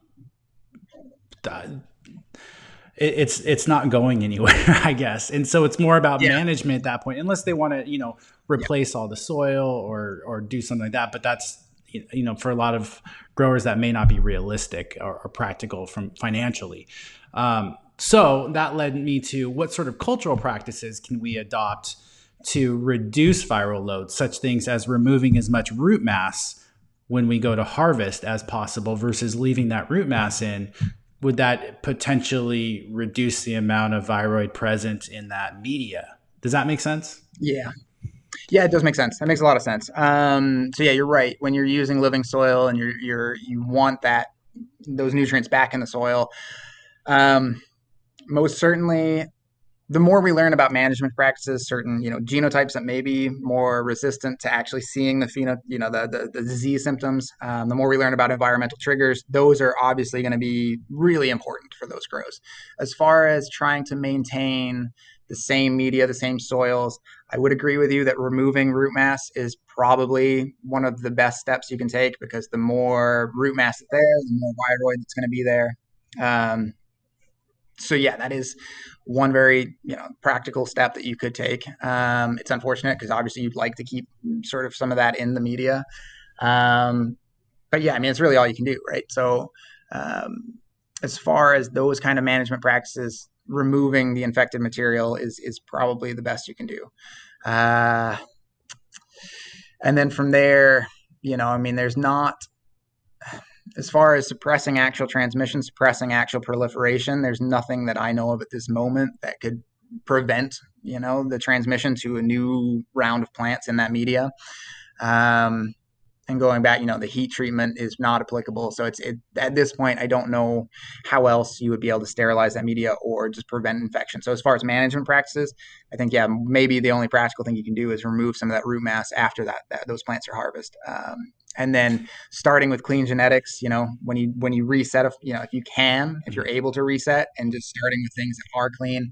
it, it's it's not going anywhere, I guess. And so it's more about yeah. management at that point, unless they want to, you know, replace yeah. all the soil or or do something like that. But that's you know for a lot of growers that may not be realistic or, or practical from financially. Um, so that led me to what sort of cultural practices can we adopt to reduce viral load, such things as removing as much root mass when we go to harvest as possible versus leaving that root mass in, would that potentially reduce the amount of viroid present in that media? Does that make sense? Yeah. Yeah, it does make sense. That makes a lot of sense. Um, so yeah, you're right. When you're using living soil and you're you're you want that those nutrients back in the soil, um, most certainly the more we learn about management practices, certain you know genotypes that may be more resistant to actually seeing the pheno, you know the the, the disease symptoms, um, the more we learn about environmental triggers, those are obviously going to be really important for those grows. As far as trying to maintain the same media, the same soils. I would agree with you that removing root mass is probably one of the best steps you can take because the more root mass is there, the more viroid that's going to be there. Um, so yeah, that is one very you know practical step that you could take. Um, it's unfortunate because obviously you'd like to keep sort of some of that in the media, um, but yeah, I mean it's really all you can do, right? So um, as far as those kind of management practices, removing the infected material is is probably the best you can do. Uh, and then from there, you know, I mean, there's not as far as suppressing actual transmission, suppressing actual proliferation, there's nothing that I know of at this moment that could prevent, you know, the transmission to a new round of plants in that media. Um, and going back, you know, the heat treatment is not applicable. So it's it, at this point, I don't know how else you would be able to sterilize that media or just prevent infection. So as far as management practices, I think yeah, maybe the only practical thing you can do is remove some of that root mass after that, that those plants are harvested. Um, and then starting with clean genetics, you know, when you when you reset, if you know, if you can, if you're able to reset, and just starting with things that are clean.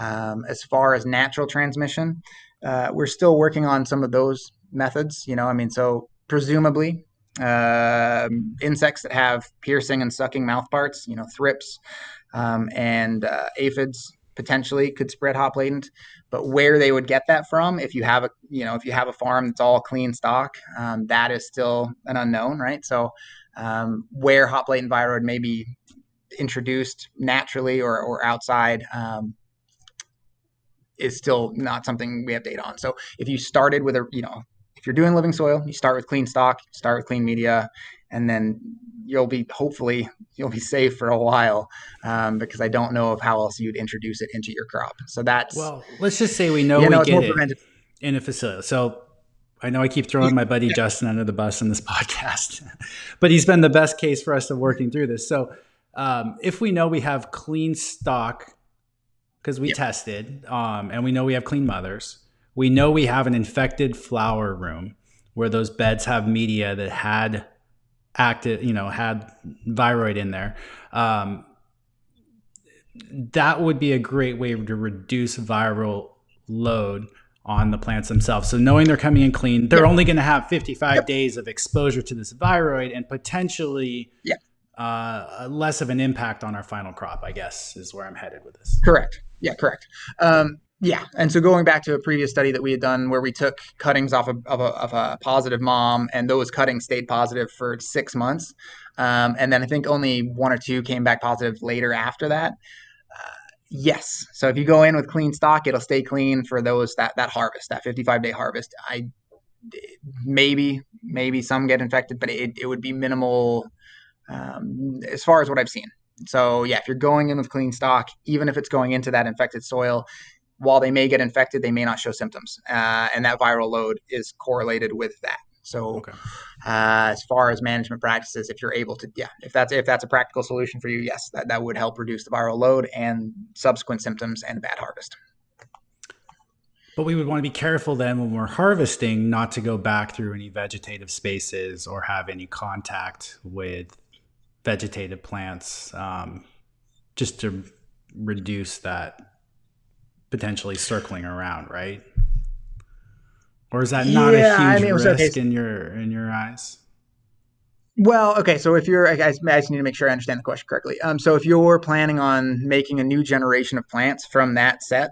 Um, as far as natural transmission, uh, we're still working on some of those methods. You know, I mean, so presumably uh, insects that have piercing and sucking mouth parts, you know, thrips um, and uh, aphids potentially could spread hop latent. But where they would get that from, if you have a you know if you have a farm that's all clean stock, um, that is still an unknown, right? So um, where hop latent viroid may be introduced naturally or, or outside um, is still not something we have data on. So if you started with a you know if you're doing living soil, you start with clean stock, start with clean media, and then you'll be hopefully you'll be safe for a while um, because I don't know of how else you'd introduce it into your crop. So that's well, let's just say we know, we know, get it in a facility. So I know I keep throwing my buddy yeah. Justin under the bus in this podcast, but he's been the best case for us of working through this. So um, if we know we have clean stock because we yep. tested um, and we know we have clean mothers we know we have an infected flower room where those beds have media that had active, you know, had viroid in there. Um, that would be a great way to reduce viral load on the plants themselves. So knowing they're coming in clean, they're yep. only going to have 55 yep. days of exposure to this viroid and potentially yep. uh, less of an impact on our final crop, I guess, is where I'm headed with this. Correct. Yeah, correct. Um, yeah, and so going back to a previous study that we had done where we took cuttings off of, of, a, of a, positive mom, and those cuttings stayed positive for six months, um, and then I think only one or two came back positive later after that. Uh, yes, so if you go in with clean stock, it'll stay clean for those that that harvest, that 55 day harvest. I maybe maybe some get infected, but it, it would be minimal um, as far as what I've seen. So yeah, if you're going in with clean stock, even if it's going into that infected soil, while they may get infected, they may not show symptoms, uh, and that viral load is correlated with that. So, okay. uh, as far as management practices, if you're able to, yeah, if that's if that's a practical solution for you, yes, that, that would help reduce the viral load and subsequent symptoms and bad harvest. But we would want to be careful then when we're harvesting not to go back through any vegetative spaces or have any contact with vegetative plants, um, just to reduce that potentially circling around, right? Or is that not yeah, a huge I mean, risk okay. in your in your eyes? Well, okay. So if you're, I, I just need to make sure I understand the question correctly. Um, so if you're planning on making a new generation of plants from that set,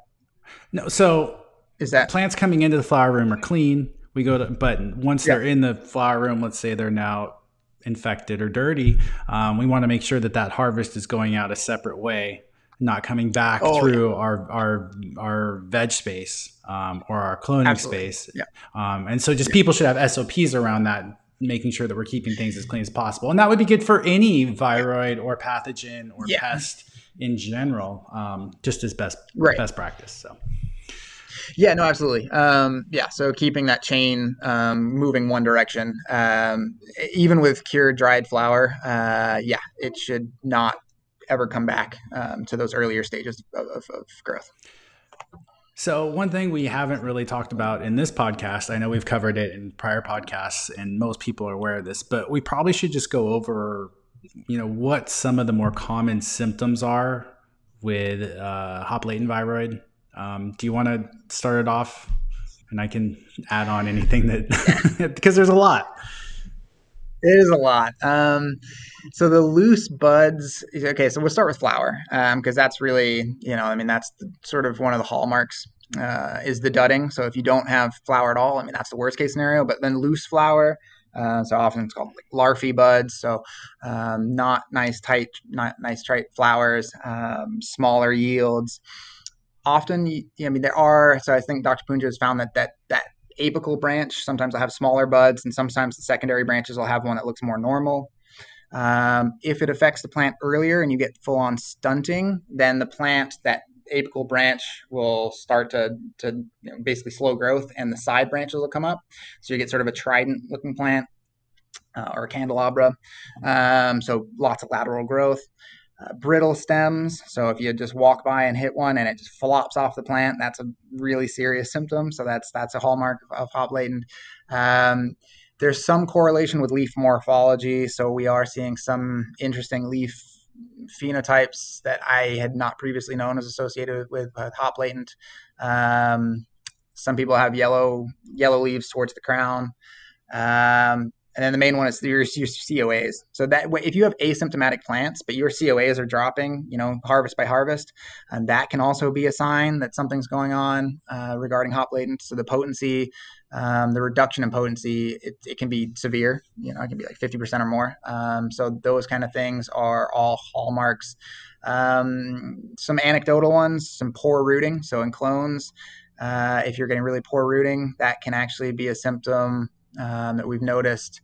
no. So is that plants coming into the flower room are clean? We go to, but once yeah. they're in the flower room, let's say they're now infected or dirty, um, we want to make sure that that harvest is going out a separate way not coming back oh, through yeah. our our our veg space um, or our cloning Absolutely. space. Yeah. Um, and so just yeah. people should have SOPs around that, making sure that we're keeping things as clean as possible. And that would be good for any viroid or pathogen or yeah. pest in general, um, just as best right. best practice. So. Yeah, no, absolutely. Um, yeah, so keeping that chain um, moving one direction, um, even with cured dried flour, uh, yeah, it should not ever come back um, to those earlier stages of, of, of growth. So, one thing we haven't really talked about in this podcast, I know we've covered it in prior podcasts, and most people are aware of this, but we probably should just go over, you know, what some of the more common symptoms are with uh, hop latent viroid Um, do you want to start it off? And I can add on anything that because there's a lot. It is a lot. Um, so the loose buds. Okay, so we'll start with flower because um, that's really, you know, I mean, that's the, sort of one of the hallmarks uh, is the dudding. So if you don't have flower at all, I mean, that's the worst case scenario. But then loose flower. Uh, so often it's called like larfy buds. So um, not nice tight, not nice tight flowers, um, smaller yields. Often, I mean, there are. So I think Dr. Punja has found that that that apical branch. Sometimes I'll have smaller buds, and sometimes the secondary branches will have one that looks more normal. Um, if it affects the plant earlier and you get full on stunting, then the plant, that apical branch will start to, to you know, basically slow growth and the side branches will come up. So you get sort of a trident looking plant uh, or a candelabra. Um, so lots of lateral growth uh, brittle stems. So if you just walk by and hit one and it just flops off the plant, that's a really serious symptom. So that's that's a hallmark of, of hop latent. Um, there's some correlation with leaf morphology. So we are seeing some interesting leaf phenotypes that I had not previously known as associated with, with hop latent. Um, some people have yellow yellow leaves towards the crown. Um, and then the main one is your, your COAs. So that if you have asymptomatic plants, but your COAs are dropping, you know, harvest by harvest, and that can also be a sign that something's going on uh, regarding hop latent. So the potency, um, the reduction in potency, it, it, can be severe. You know, it can be like 50% or more. Um, so those kind of things are all hallmarks. Um, some anecdotal ones, some poor rooting. So in clones, uh, if you're getting really poor rooting, that can actually be a symptom um, that we've noticed.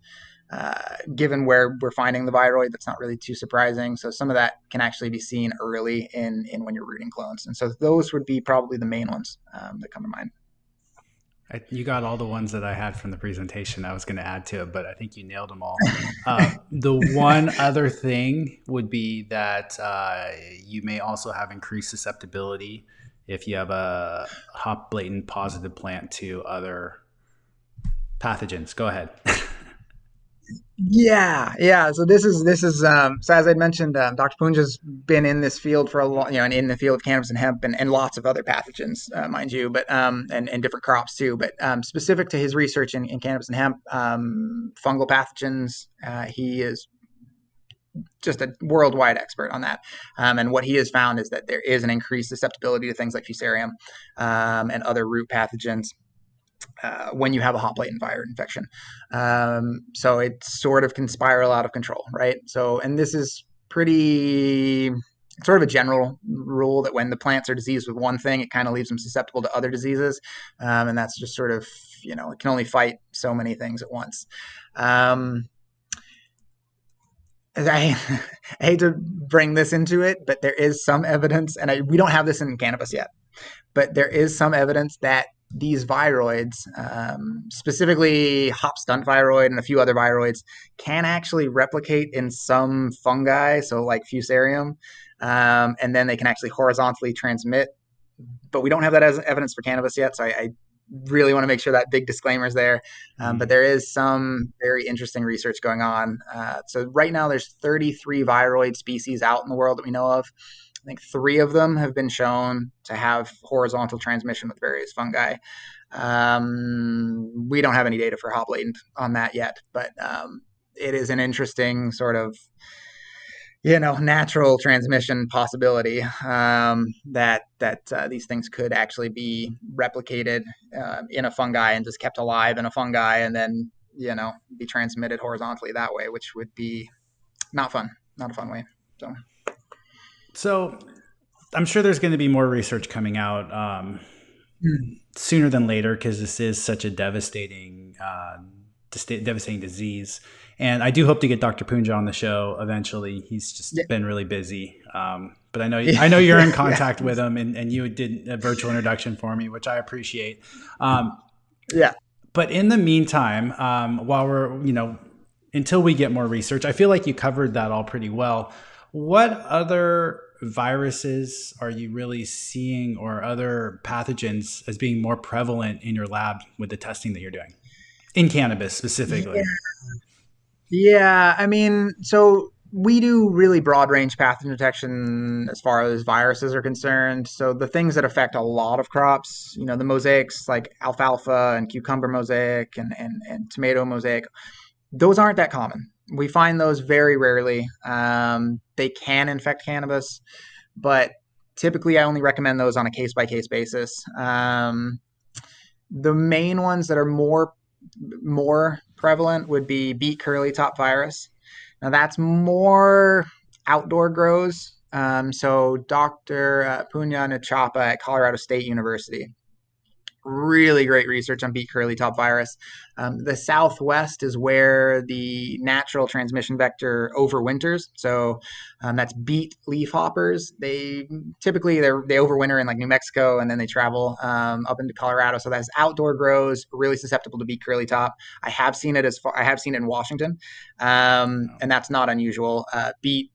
Uh, given where we're finding the viroid, that's not really too surprising. So some of that can actually be seen early in in when you're rooting clones, and so those would be probably the main ones um, that come to mind. I, you got all the ones that I had from the presentation. I was going to add to it, but I think you nailed them all. uh, the one other thing would be that uh, you may also have increased susceptibility if you have a hop latent positive plant to other pathogens. Go ahead. yeah, yeah. So this is this is um, so as I mentioned, um, Dr. Punja's been in this field for a long, you know, and in the field of cannabis and hemp and, and lots of other pathogens, uh, mind you, but um, and, and different crops too. But um, specific to his research in, in cannabis and hemp, um, fungal pathogens, uh, he is just a worldwide expert on that. Um, and what he has found is that there is an increased susceptibility to things like fusarium um, and other root pathogens. Uh, when you have a hop latent viral infection. Um, so it sort of can spiral out of control, right? So, and this is pretty sort of a general rule that when the plants are diseased with one thing, it kind of leaves them susceptible to other diseases. Um, and that's just sort of, you know, it can only fight so many things at once. Um, I, I, hate to bring this into it, but there is some evidence, and I, we don't have this in cannabis yet, but there is some evidence that these viroids, um, specifically hop stunt viroid and a few other viroids, can actually replicate in some fungi, so like fusarium, um, and then they can actually horizontally transmit. But we don't have that as evidence for cannabis yet, so I, I really want to make sure that big disclaimer is there. Um, but there is some very interesting research going on. Uh, so right now, there's 33 viroid species out in the world that we know of. I think three of them have been shown to have horizontal transmission with various fungi. Um, we don't have any data for hop on that yet, but um, it is an interesting sort of you know natural transmission possibility um, that that uh, these things could actually be replicated uh, in a fungi and just kept alive in a fungi and then you know be transmitted horizontally that way which would be not fun not a fun way so so I'm sure there's going to be more research coming out um, mm. sooner than later because this is such a devastating, uh, devastating disease. And I do hope to get Dr. Punja on the show eventually. He's just yeah. been really busy. Um, but I know I know you're in contact yeah. with him, and, and you did a virtual introduction for me, which I appreciate. Um, yeah. But in the meantime, um, while we're you know until we get more research, I feel like you covered that all pretty well. What other viruses are you really seeing or other pathogens as being more prevalent in your lab with the testing that you're doing in cannabis specifically? Yeah, yeah I mean, so we do really broad range pathogen detection as far as viruses are concerned. So the things that affect a lot of crops, you know, the mosaics like alfalfa and cucumber mosaic and, and, and tomato mosaic, those aren't that common. We find those very rarely. Um, they can infect cannabis, but typically I only recommend those on a case by case basis. Um, the main ones that are more more prevalent would be beet curly top virus. Now that's more outdoor grows. Um, so Dr. Uh, Punya Nachappa at Colorado State University really great research on beet curly top virus. Um, the southwest is where the natural transmission vector overwinters. So um, that's beet leaf hoppers. They typically they they overwinter in like New Mexico and then they travel um, up into Colorado. So that's outdoor grows, really susceptible to beet curly top. I have seen it as far I have seen it in Washington, um, and that's not unusual. Uh, beet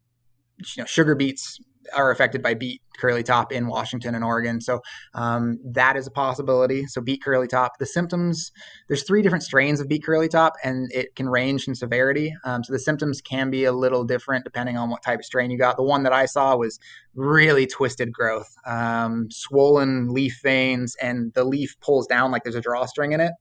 you know, sugar beets are affected by beet curly top in Washington and Oregon. So um, that is a possibility. So beet curly top. The symptoms there's three different strains of beet curly top, and it can range in severity. Um, so the symptoms can be a little different depending on what type of strain you got. The one that I saw was really twisted growth, um, swollen leaf veins, and the leaf pulls down like there's a drawstring in it,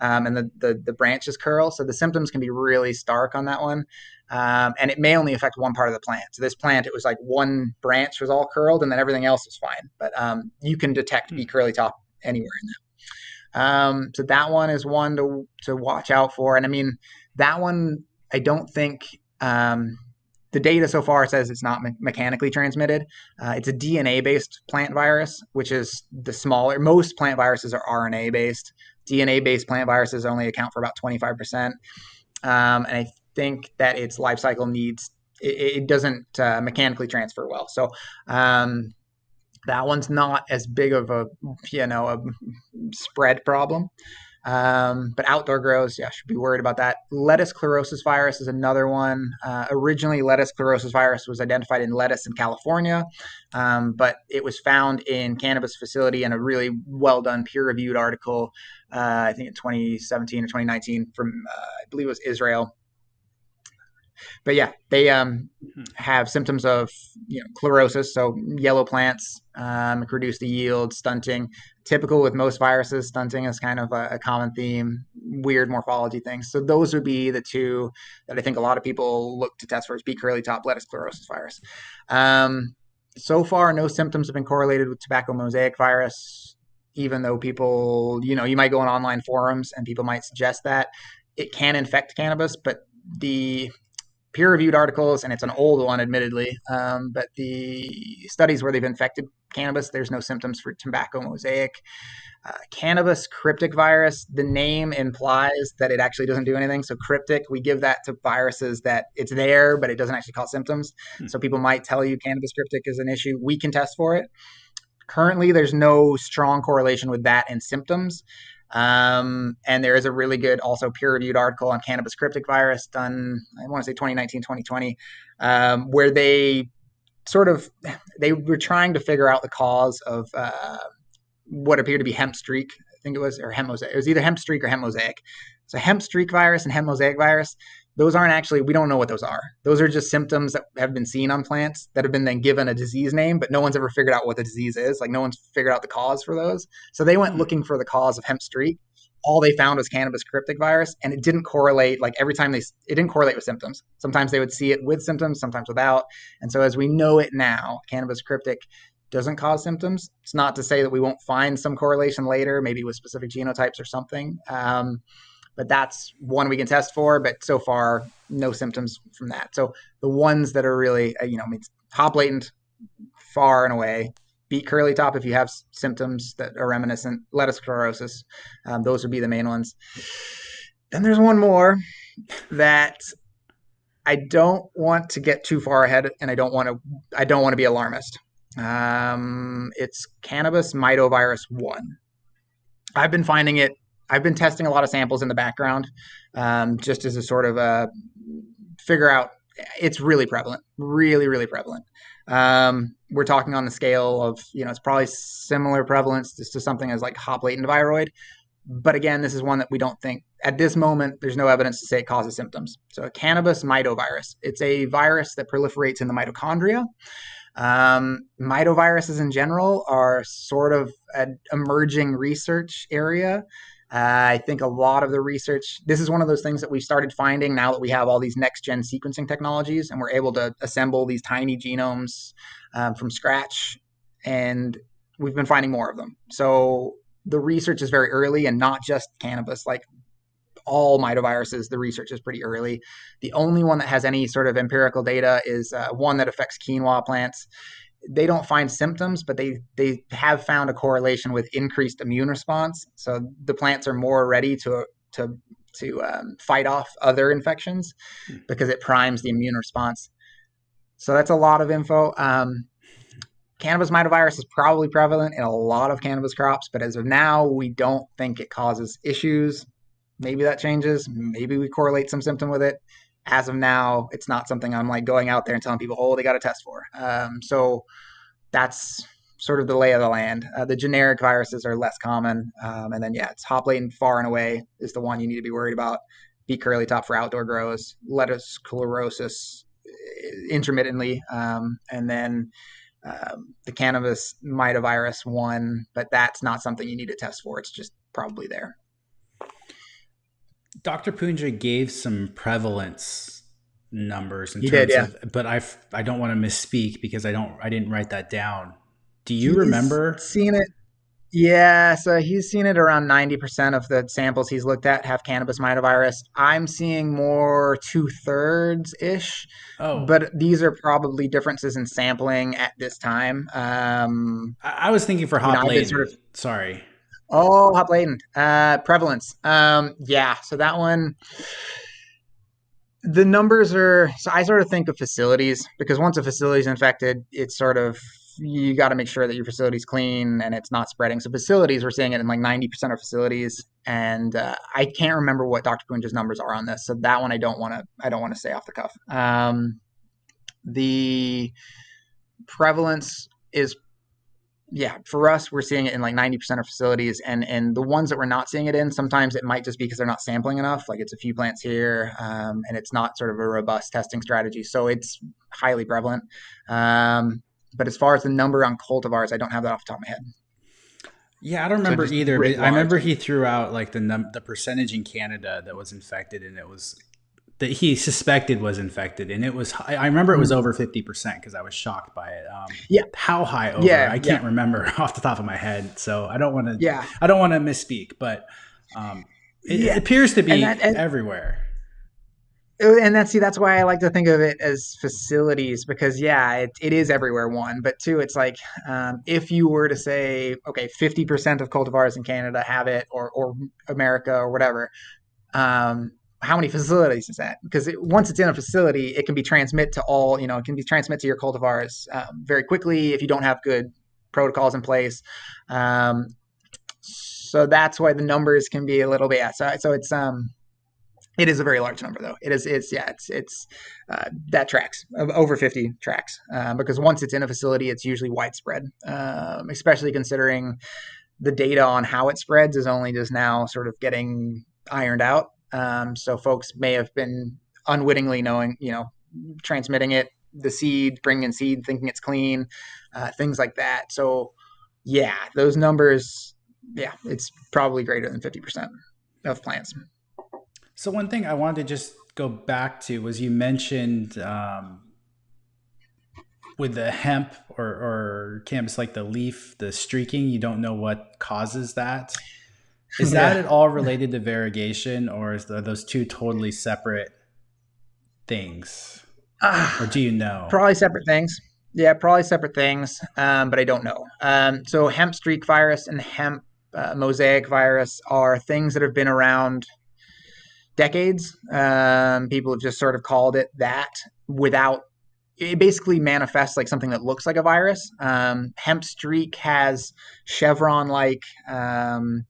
um, and the, the the branches curl. So the symptoms can be really stark on that one um, and it may only affect one part of the plant. So this plant, it was like one branch was all curled, and then everything else was fine. But um, you can detect hmm. curly top anywhere in there. Um, so that one is one to to watch out for. And I mean, that one, I don't think um, the data so far says it's not me- mechanically transmitted. Uh, it's a DNA based plant virus, which is the smaller. Most plant viruses are RNA based. DNA based plant viruses only account for about 25%. Um, and I think that its life cycle needs it, it doesn't uh, mechanically transfer well. So um, that one's not as big of a you know a spread problem. Um, but outdoor grows, yeah, should be worried about that. Lettuce chlorosis virus is another one. Uh, originally, lettuce chlorosis virus was identified in lettuce in California, um, but it was found in cannabis facility in a really well done peer reviewed article, uh, I think in 2017 or 2019 from, uh, I believe it was Israel but yeah, they um, hmm. have symptoms of you know, chlorosis, so yellow plants, um, reduce the yield, stunting. Typical with most viruses, stunting is kind of a, a, common theme. Weird morphology things. So those would be the two that I think a lot of people look to test for: is beet curly top lettuce chlorosis virus. Um, so far, no symptoms have been correlated with tobacco mosaic virus. Even though people, you know, you might go on online forums and people might suggest that it can infect cannabis, but the peer reviewed articles, and it's an old one, admittedly. Um, but the studies where they've infected cannabis, there's no symptoms for tobacco mosaic. Uh, cannabis cryptic virus, the name implies that it actually doesn't do anything. So, cryptic, we give that to viruses that it's there, but it doesn't actually cause symptoms. Hmm. So, people might tell you cannabis cryptic is an issue. We can test for it. Currently, there's no strong correlation with that and symptoms. Um, and there is a really good, also peer reviewed article on cannabis cryptic virus done, I want to say 2019, 2020, um, where they sort of they were trying to figure out the cause of uh, what appeared to be hemp streak. I think it was or hemp mosaic. It was either hemp streak or hemp mosaic. So hemp streak virus and hemp mosaic virus those aren't actually we don't know what those are. Those are just symptoms that have been seen on plants that have been then given a disease name but no one's ever figured out what the disease is. Like no one's figured out the cause for those. So they went hmm. looking for the cause of hemp streak all they found was cannabis cryptic virus and it didn't correlate like every time they it didn't correlate with symptoms. Sometimes they would see it with symptoms sometimes without. And so as we know it now cannabis cryptic doesn't cause symptoms. It's not to say that we won't find some correlation later maybe with specific genotypes or something. Um, but that's one we can test for. But so far, no symptoms from that. So the ones that are really, uh, you know, means hop latent, far and away. Beet curly top if you have symptoms that are reminiscent. Lettuce chlorosis, um, those would be the main ones. Then there's one more that I don't want to get too far ahead, and I don't want to. I don't want to be alarmist. Um, it's cannabis mitovirus one. I've been finding it I've been testing a lot of samples in the background, um, just as a sort of a figure out. It's really prevalent, really, really prevalent. Um, we're talking on the scale of, you know, it's probably similar prevalence to, to something as like hop latent viroid, but again, this is one that we don't think at this moment. There's no evidence to say it causes symptoms. So, cannabis mitovirus. It's a virus that proliferates in the mitochondria. Um, mitoviruses in general are sort of an emerging research area. I think a lot of the research, this is one of those things that we've started finding now that we have all these next gen sequencing technologies and we're able to assemble these tiny genomes um, from scratch. And we've been finding more of them. So the research is very early and not just cannabis, like all mitoviruses, the research is pretty early. The only one that has any sort of empirical data is uh, one that affects quinoa plants they don't find symptoms, but they they have found a correlation with increased immune response. So the plants are more ready to to to um, fight off other infections hmm. because it primes the immune response. So that's a lot of info. Um, cannabis mitovirus is probably prevalent in a lot of cannabis crops, but as of now, we don't think it causes issues. Maybe that changes. Maybe we correlate some symptom with it as of now, it's not something I'm like going out there and telling people, oh, they got to test for. Um, so that's sort of the lay of the land. Uh, the generic viruses are less common. Um, and then, yeah, it's hop latent far and away is the one you need to be worried about. Beet curly top for outdoor grows, lettuce chlorosis intermittently. Um, and then um, the cannabis mitovirus one, but that's not something you need to test for. It's just probably there. Dr. Punja gave some prevalence numbers in he terms did, yeah. of, but I I don't want to misspeak because I don't I didn't write that down. Do you he's remember seeing it? Yeah, so he's seen it around 90% of the samples he's looked at have cannabis mitovirus. I'm seeing more two thirds ish. Oh. But these are probably differences in sampling at this time. Um, I, I was thinking for hot you know, sort of, Sorry. Oh, hop latent. Uh, prevalence. Um, yeah. So that one, the numbers are. So I sort of think of facilities because once a facility is infected, it's sort of you got to make sure that your facility is clean and it's not spreading. So facilities, we're seeing it in like 90% of facilities, and uh, I can't remember what Dr. Punja's numbers are on this. So that one I don't want to. I don't want to say off the cuff. Um, the prevalence is yeah, for us, we're seeing it in like 90% of facilities. And, and the ones that we're not seeing it in, sometimes it might just be because they're not sampling enough. Like it's a few plants here um, and it's not sort of a robust testing strategy. So it's highly prevalent. Um, but as far as the number on cultivars, I don't have that off the top of my head. Yeah, I don't remember so either. But I remember he threw out like the num- the percentage in Canada that was infected, and it was that he suspected was infected, and it was. I remember it was hmm. over fifty percent because I was shocked by it. Um, yeah, how high over? Yeah, I can't yeah. remember off the top of my head, so I don't want to. Yeah, I don't want to misspeak, but um, it, yeah. it, appears to be and that, and, everywhere. Oh, and that's see, that's why I like to think of it as facilities because yeah, it, it is everywhere. One, but two, it's like um, if you were to say, okay, fifty percent of cultivars in Canada have it, or or America, or whatever. Um, how many facilities is that? Because it, once it's in a facility, it can be transmit to all, you know, it can be transmit to your cultivars um, very quickly if you don't have good protocols in place. Um, so that's why the numbers can be a little bit, yeah. So, so it's, um, it is a very large number though. It is, it's, yeah, it's, it's, uh, that tracks over 50 tracks, um, because once it's in a facility, it's usually widespread, um, especially considering the data on how it spreads is only just now sort of getting ironed out. Um, so folks may have been unwittingly knowing, you know, transmitting it, the seed, bringing in seed, thinking it's clean, uh, things like that. So yeah, those numbers, yeah, it's probably greater than 50% of plants. So one thing I wanted to just go back to was you mentioned um, with the hemp or, or cannabis, like the leaf, the streaking, you don't know what causes that. Is that at all related to variegation, or is the, those two totally separate things? Uh, or do you know? Probably separate things. Yeah, probably separate things, um, but I don't know. Um, so hemp streak virus and hemp uh, mosaic virus are things that have been around decades. Um, people have just sort of called it that without. It basically manifests like something that looks like a virus. Um, hemp streak has chevron-like um,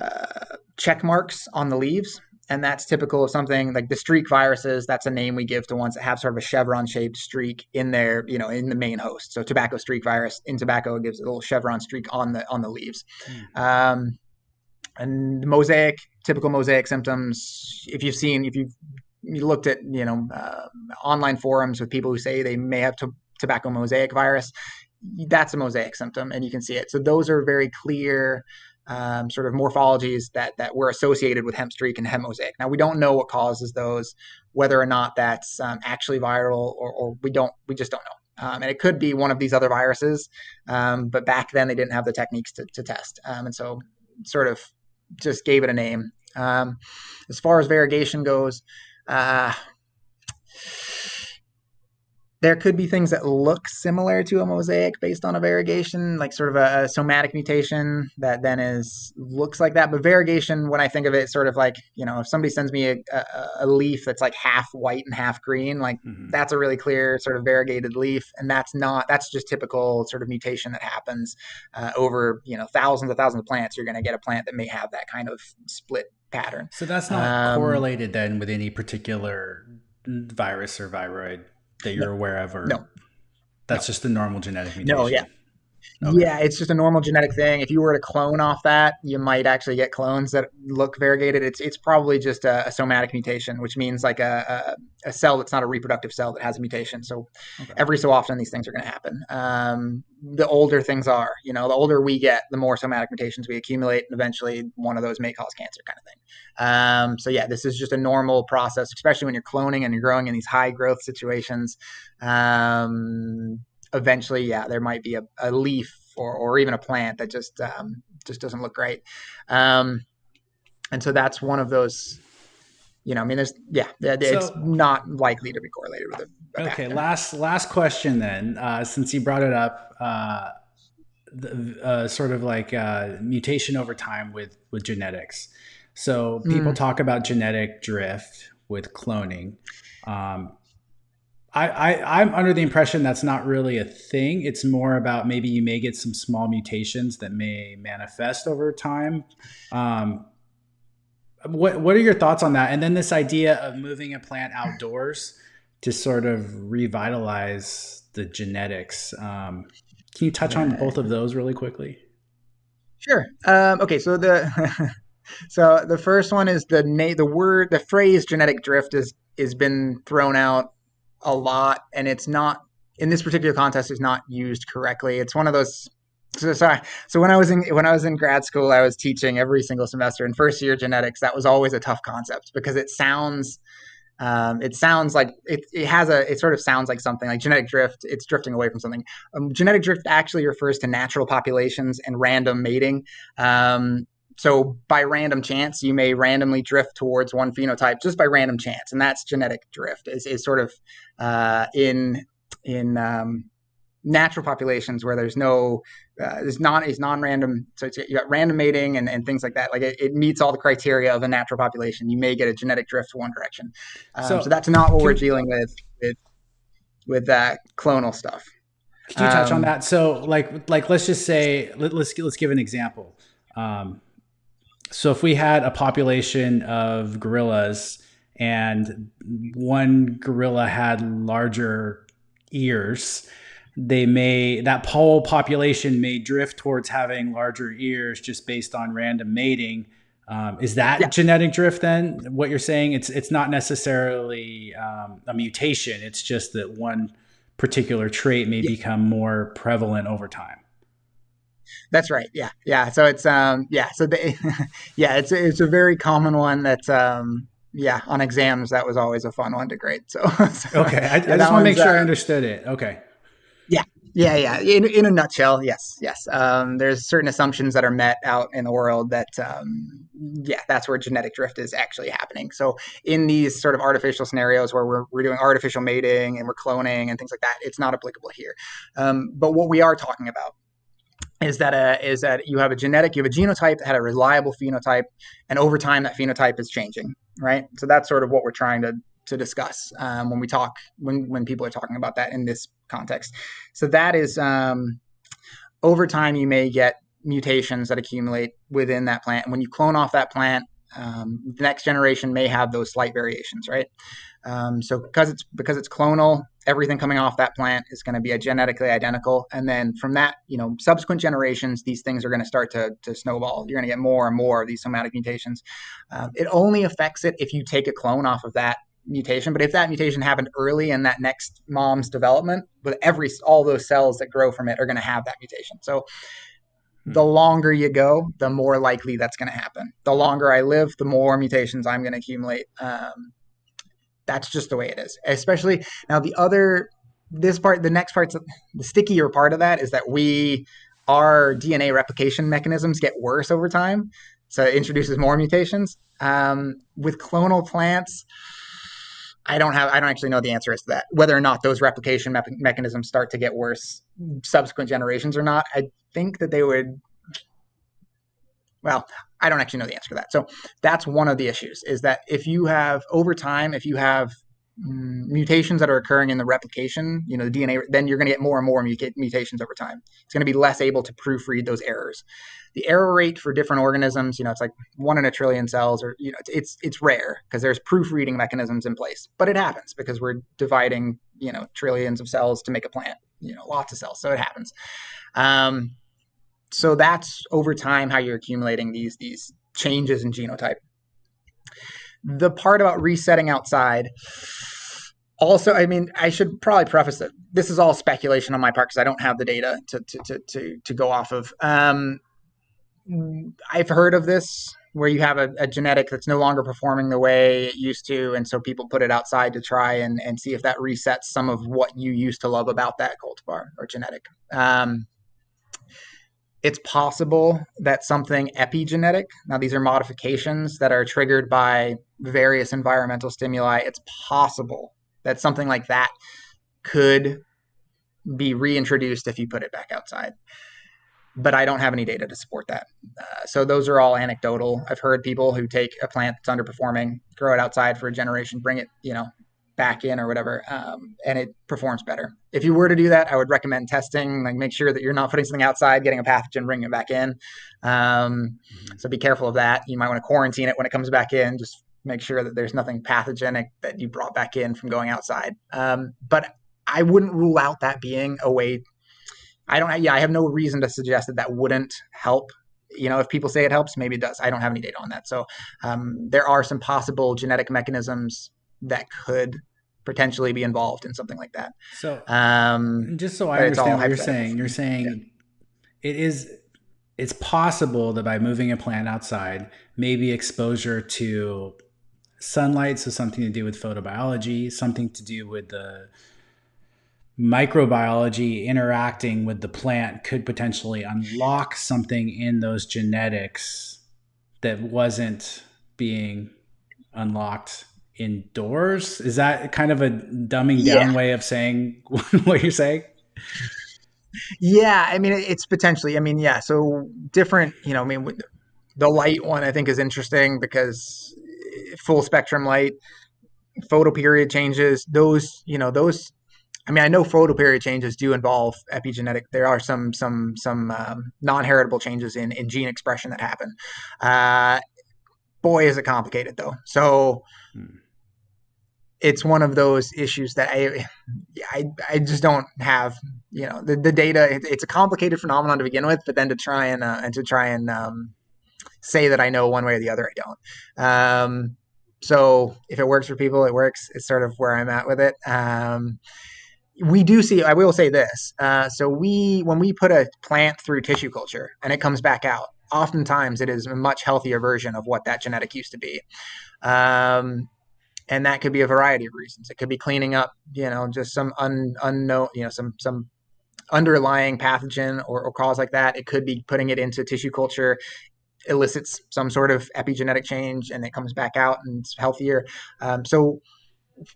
uh, check marks on the leaves. And that's typical of something like the streak viruses. That's a name we give to ones that have sort of a chevron shaped streak in their, you know, in the main host. So tobacco streak virus in tobacco gives a little chevron streak on the on the leaves. Mm. Um, and mosaic, typical mosaic symptoms. If you've seen, if you've you looked at you know uh, online forums with people who say they may have to, tobacco mosaic virus, that's a mosaic symptom, and you can see it. So those are very clear. Um, sort of morphologies that that were associated with hemp streak and hemp mosaic. Now we don't know what causes those, whether or not that's um, actually viral or, or, we don't we just don't know. Um, and it could be one of these other viruses, um, but back then they didn't have the techniques to, to test, um, and so sort of just gave it a name. Um, as far as variegation goes, uh, there could be things that look similar to a mosaic based on a variegation, like sort of a, a, somatic mutation that then is looks like that. But variegation, when I think of it, sort of like you know, if somebody sends me a, a, a leaf that's like half white and half green, like mm-hmm. that's a really clear sort of variegated leaf, and that's not that's just typical sort of mutation that happens uh, over you know thousands of thousands of plants. You're going to get a plant that may have that kind of split pattern. So that's not um, correlated then with any particular virus or viroid that you're no, aware of, or no, that's no. just the normal genetic mutation. No, yeah, Okay. Yeah, it's just a normal genetic thing. If you were to clone off that, you might actually get clones that look variegated. It's it's probably just a, a somatic mutation, which means like a, a, a, cell that's not a reproductive cell that has a mutation. So okay. every so often these things are going to happen. Um, the older things are, you know, the older we get, the more somatic mutations we accumulate, and eventually one of those may cause cancer, kind of thing. Um, so yeah, this is just a normal process, especially when you're cloning and you're growing in these high growth situations. Um, eventually, yeah, there might be a, a leaf or, or even a plant that just um, just doesn't look great. Um, and so that's one of those. You know, I mean, there's yeah, it's so, not likely to be correlated with a. okay, last last question then, uh, since you brought it up. Uh, the, uh, sort of like uh, mutation over time with with genetics. So people mm. talk about genetic drift with cloning. Um, I, I I'm under the impression that's not really a thing. It's more about maybe you may get some small mutations that may manifest over time. Um, what what are your thoughts on that? And then this idea of moving a plant outdoors to sort of revitalize the genetics. Um, can you touch on both of those really quickly? Sure. Um, okay, so the so the first one is the na- the word the phrase genetic drift is is been thrown out a lot, and it's not in this particular context is not used correctly. It's one of those. So sorry. So when I was in when I was in grad school, I was teaching every single semester. In first year genetics, that was always a tough concept because it sounds. Um, it sounds like it, it has a it sort of sounds like something like genetic drift it's drifting away from something um, genetic drift actually refers to natural populations and random mating um, so by random chance, you may randomly drift towards one phenotype just by random chance, and that's genetic drift. Is, is sort of uh, in in um, natural populations where there's no uh, there's non is non-random so it's, you got random mating and, and things like that. Like it, it, meets all the criteria of a natural population. You may get a genetic drift one direction. Um, so, so, that's not what we're dealing with with with that clonal stuff. Could you touch um, on that? So like like let's just say let, us let's give an example. Um, so if we had a population of gorillas and one gorilla had larger ears they may that whole population may drift towards having larger ears just based on random mating um, is that yeah. genetic drift then what you're saying it's it's not necessarily um, a mutation it's just that one particular trait may yeah. become more prevalent over time that's right. Yeah, yeah. So it's um yeah. So they yeah it's it's a very common one that's um yeah on exams that was always a fun one to grade. So, so okay, I, I just want to make sure uh, I understood it. Okay. Yeah, yeah, yeah. In in a nutshell, yes, yes. Um, there's certain assumptions that are met out in the world that um, yeah, that's where genetic drift is actually happening. So in these sort of artificial scenarios where we're, we're doing artificial mating and we're cloning and things like that, it's not applicable here. Um, but what we are talking about is that a, is that you have a genetic, you have a genotype that had a reliable phenotype, and over time that phenotype is changing, right? So that's sort of what we're trying to to discuss um, when we talk when when people are talking about that in this context. So that is um, over time you may get mutations that accumulate within that plant. And when you clone off that plant, Um, the next generation may have those slight variations, right? Um, so because it's because it's clonal, everything coming off that plant is going to be genetically identical, and then from that, you know, subsequent generations, these things are going to start to to snowball. You're going to get more and more of these somatic mutations. Um, it only affects it if you take a clone off of that mutation. But if that mutation happened early in that next mom's development, with every all those cells that grow from it are going to have that mutation. So the longer you go, the more likely that's going to happen. The longer I live, the more mutations I'm going to accumulate. Um, that's just the way it is. Especially now, the other, this part, the next part, the stickier part of that is that we, our DNA replication mechanisms get worse over time. So it introduces more mutations. Um, with clonal plants, I don't have, I don't actually know the answer as to that. Whether or not those replication me- mechanisms start to get worse subsequent generations or not, I think that they would. Well, I don't actually know the answer to that. So that's one of the issues is that if you have over time, if you have mutations that are occurring in the replication, you know, the DNA, then you're going to get more and more mutations over time. It's going to be less able to proofread those errors. The error rate for different organisms, you know, it's like one in a trillion cells, or you know, it's it's rare because there's proofreading mechanisms in place, but it happens because we're dividing, you know, trillions of cells to make a plant, you know, lots of cells, so it happens. Um, so that's over time how you're accumulating these these changes in genotype. The part about resetting outside also i mean i should probably preface that this is all speculation on my part because i don't have the data to, to, to, to, to go off of um, i've heard of this where you have a, a, genetic that's no longer performing the way it used to and so people put it outside to try and, and see if that resets some of what you used to love about that cultivar or genetic um, it's possible that something epigenetic, now these are modifications that are triggered by various environmental stimuli, it's possible that something like that could be reintroduced if you put it back outside. But I don't have any data to support that. Uh, so those are all anecdotal. I've heard people who take a plant that's underperforming, grow it outside for a generation, bring it, you know, back in or whatever, um, and it performs better. If you were to do that, I would recommend testing. Like make sure that you're not putting something outside, getting a pathogen, bringing it back in. Um, mm-hmm. So be careful of that. You might want to quarantine it when it comes back in. Just make sure that there's nothing pathogenic that you brought back in from going outside. Um, but I wouldn't rule out that being a way. I don't. Yeah, I have no reason to suggest that that wouldn't help you know, if people say it helps, maybe it does. I don't have any data on that. So um, there are some possible genetic mechanisms that could potentially be involved in something like that. So, um, just so I understand what you're saying, you're saying yeah. it is it's possible that by moving a plant outside, maybe exposure to sunlight, so something to do with photobiology, something to do with the microbiology interacting with the plant could potentially unlock something in those genetics that wasn't being unlocked indoors. Is that kind of a dumbing down yeah. way of saying what you're saying? Yeah, I mean, it's potentially. I mean, yeah. So different. You know, I mean, the light one I think is interesting because full spectrum light, photoperiod changes. Those, you know, those. I mean, I know photoperiod changes do involve epigenetic. There are some some some um, non-heritable changes in in gene expression that happen. Uh, boy, is it complicated though. So. Hmm it's one of those issues that I, I, I just don't have, you know, the, the data. It, it's a complicated phenomenon to begin with, but then to try and uh, and to try and um, say that I know one way or the other, I don't. Um, so if it works for people, it works. It's sort of where I'm at with it. Um, we do see. I will say this. Uh, so we, when we put a plant through tissue culture and it comes back out, oftentimes it is a much healthier version of what that genetic used to be. Um, and that could be a variety of reasons. It could be cleaning up, you know, just some un, unknown, you know, some some underlying pathogen or, or cause like that. It could be putting it into tissue culture elicits some sort of epigenetic change and it comes back out and it's healthier. Um, so,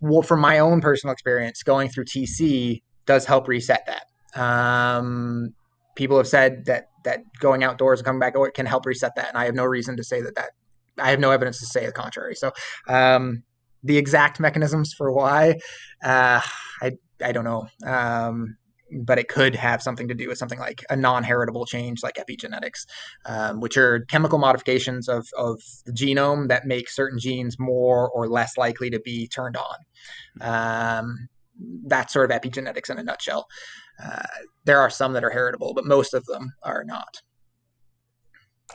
well, from my own personal experience, going through TC does help reset that. Um, people have said that that going outdoors and coming back can help reset that, and I have no reason to say that that. I have no evidence to say the contrary. So, um, the exact mechanisms for why, uh, I I don't know. Um, but it could have something to do with something like a non-heritable change like epigenetics, um, which are chemical modifications of, of the genome that make certain genes more or less likely to be turned on. Um, that's sort of epigenetics in a nutshell. Uh, there are some that are heritable, but most of them are not.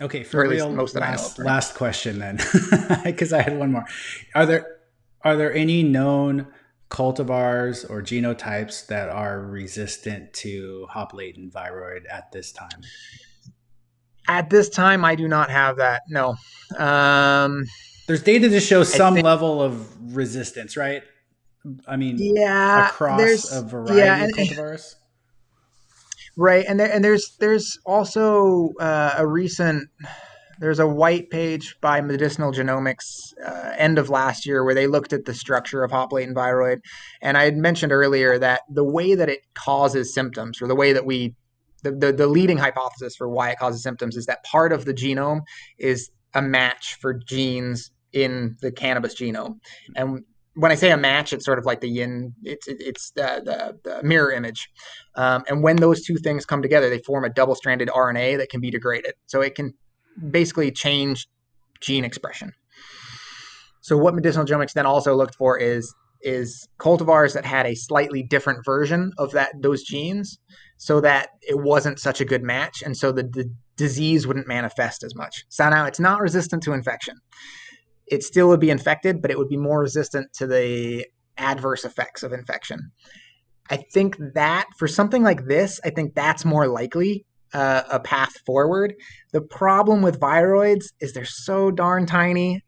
Okay, for real, most that last, I know. Last question then, because I had one more. Are there are there any known cultivars or genotypes that are resistant to hop latent viroid at this time? At this time, I do not have that. No. Um, There's data to show some think, level of resistance, right? I mean, yeah, across a variety yeah, of cultivars. Right, and there, and there's there's also uh, a recent there's a white page by Medicinal Genomics uh, end of last year where they looked at the structure of hop latent viroid, and I had mentioned earlier that the way that it causes symptoms, or the way that we the, the, the leading hypothesis for why it causes symptoms is that part of the genome is a match for genes in the cannabis genome, and when I say a match, it's sort of like the yin. It's it, it's the, the, the mirror image, um, and when those two things come together, they form a double-stranded RNA that can be degraded. So it can basically change gene expression. So what medicinal genomics then also looked for is is cultivars that had a slightly different version of that those genes, so that it wasn't such a good match, and so the, the disease wouldn't manifest as much. So now it's not resistant to infection it still would be infected, but it would be more resistant to the adverse effects of infection. I think that for something like this, I think that's more likely uh, a path forward. The problem with viroids is they're so darn tiny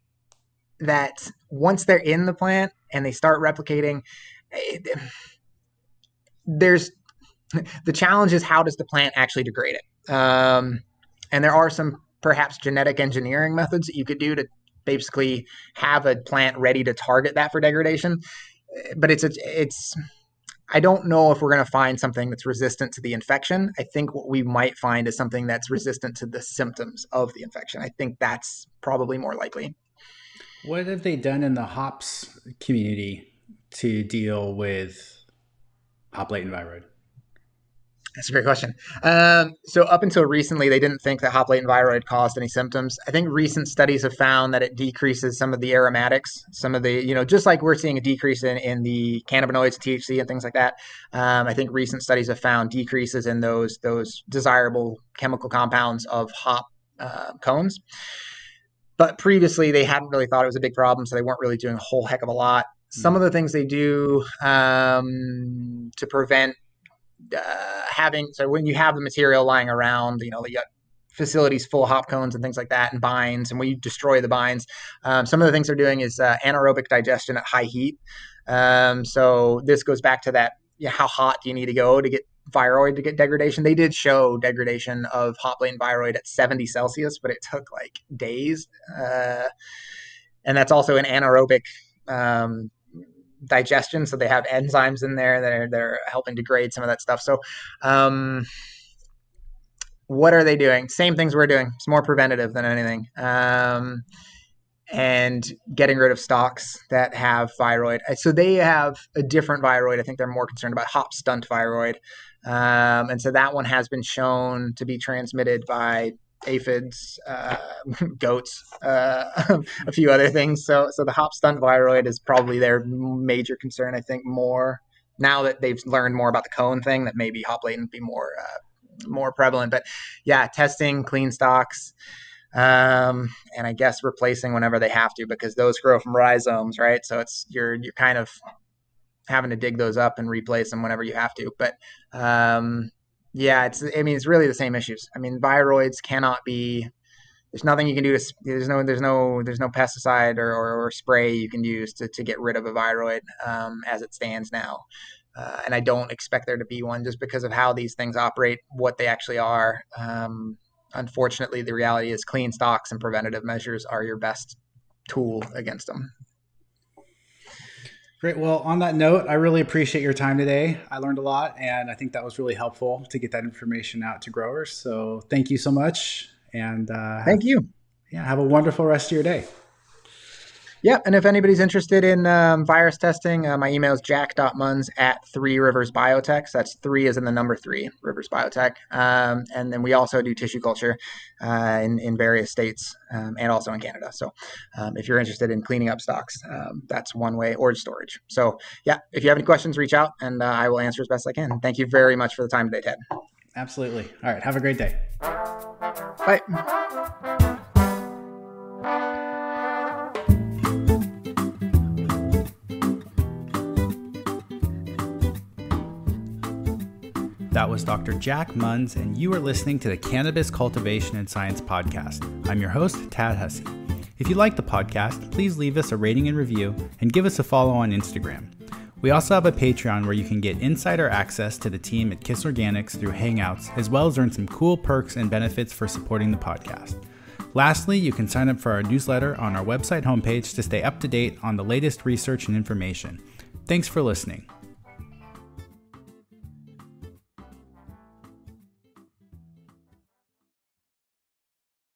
that once they're in the plant and they start replicating, it, there's the challenge is how does the plant actually degrade it? Um, and there are some perhaps genetic engineering methods that you could do to basically have a plant ready to target that for degradation. But it's a, it's I don't know if we're going to find something that's resistant to the infection. I think what we might find is something that's resistant to the symptoms of the infection. I think that's probably more likely. What have they done in the hops community to deal with hop latent viroid? That's a great question. Um, so up until recently, they didn't think that hop latent viroid caused any symptoms. I think recent studies have found that it decreases some of the aromatics, some of the, you know, just like we're seeing a decrease in, in the cannabinoids, THC, and things like that. Um, I think recent studies have found decreases in those those desirable chemical compounds of hop uh, cones. But previously, they hadn't really thought it was a big problem, so they weren't really doing a whole heck of a lot. Some hmm. of the things they do um, to prevent uh, having so when you have the material lying around, you know, you got facilities full of hop cones and things like that and bines, and we destroy the bines, um, some of the things they're doing is uh, anaerobic digestion at high heat. Um, so this goes back to that. You know, how hot do you need to go to get viroid to get degradation? They did show degradation of hop latent viroid at 70 Celsius, but it took like days. Uh, and that's also an anaerobic um, digestion. So they have enzymes in there that are, are helping degrade some of that stuff. So, um, what are they doing? Same things we're doing. It's more preventative than anything. Um, and getting rid of stocks that have viroid. So they have a different viroid. I think they're more concerned about hop stunt viroid. Um, and so that one has been shown to be transmitted by aphids, uh, goats, uh, a few other things. So, so the hop stunt viroid is probably their major concern. I think more now that they've learned more about the cone thing, that maybe hop latent be more uh, more prevalent. But yeah, testing clean stocks. Um, and I guess replacing whenever they have to because those grow from rhizomes, right? So it's you're you're kind of having to dig those up and replace them whenever you have to. But um, yeah, it's. I mean, it's really the same issues. I mean, viroids cannot be. There's nothing you can do to. There's no. There's no. There's no pesticide or, or, or spray you can use to, to get rid of a viroid um, as it stands now. Uh, and I don't expect there to be one just because of how these things operate, what they actually are. Um, unfortunately, the reality is clean stocks and preventative measures are your best tool against them. Great. Well, on that note, I really appreciate your time today. I learned a lot, and I think that was really helpful to get that information out to growers. So, thank you so much. And uh, thank you. Yeah, have a wonderful rest of your day. Yeah, and if anybody's interested in um, virus testing, uh, my email is jack.munz at Three Rivers Biotech. So that's three is in the number three, Rivers Biotech. Um, and then we also do tissue culture uh, in, in various states um, and also in Canada. So um, if you're interested in cleaning up stocks, um, that's one way, or storage. So yeah, if you have any questions, reach out and uh, I will answer as best I can. Thank you very much for the time today, Ted. Absolutely. All right. Have a great day. Bye. That was Dr. Jack Munz, and you are listening to the Cannabis Cultivation and Science Podcast. I'm your host, Tad Hussey. If you like the podcast, please leave us a rating and review and give us a follow on Instagram. We also have a Patreon where you can get insider access to the team at KIS Organics through Hangouts, as well as earn some cool perks and benefits for supporting the podcast. Lastly, you can sign up for our newsletter on our website homepage to stay up to date on the latest research and information. Thanks for listening.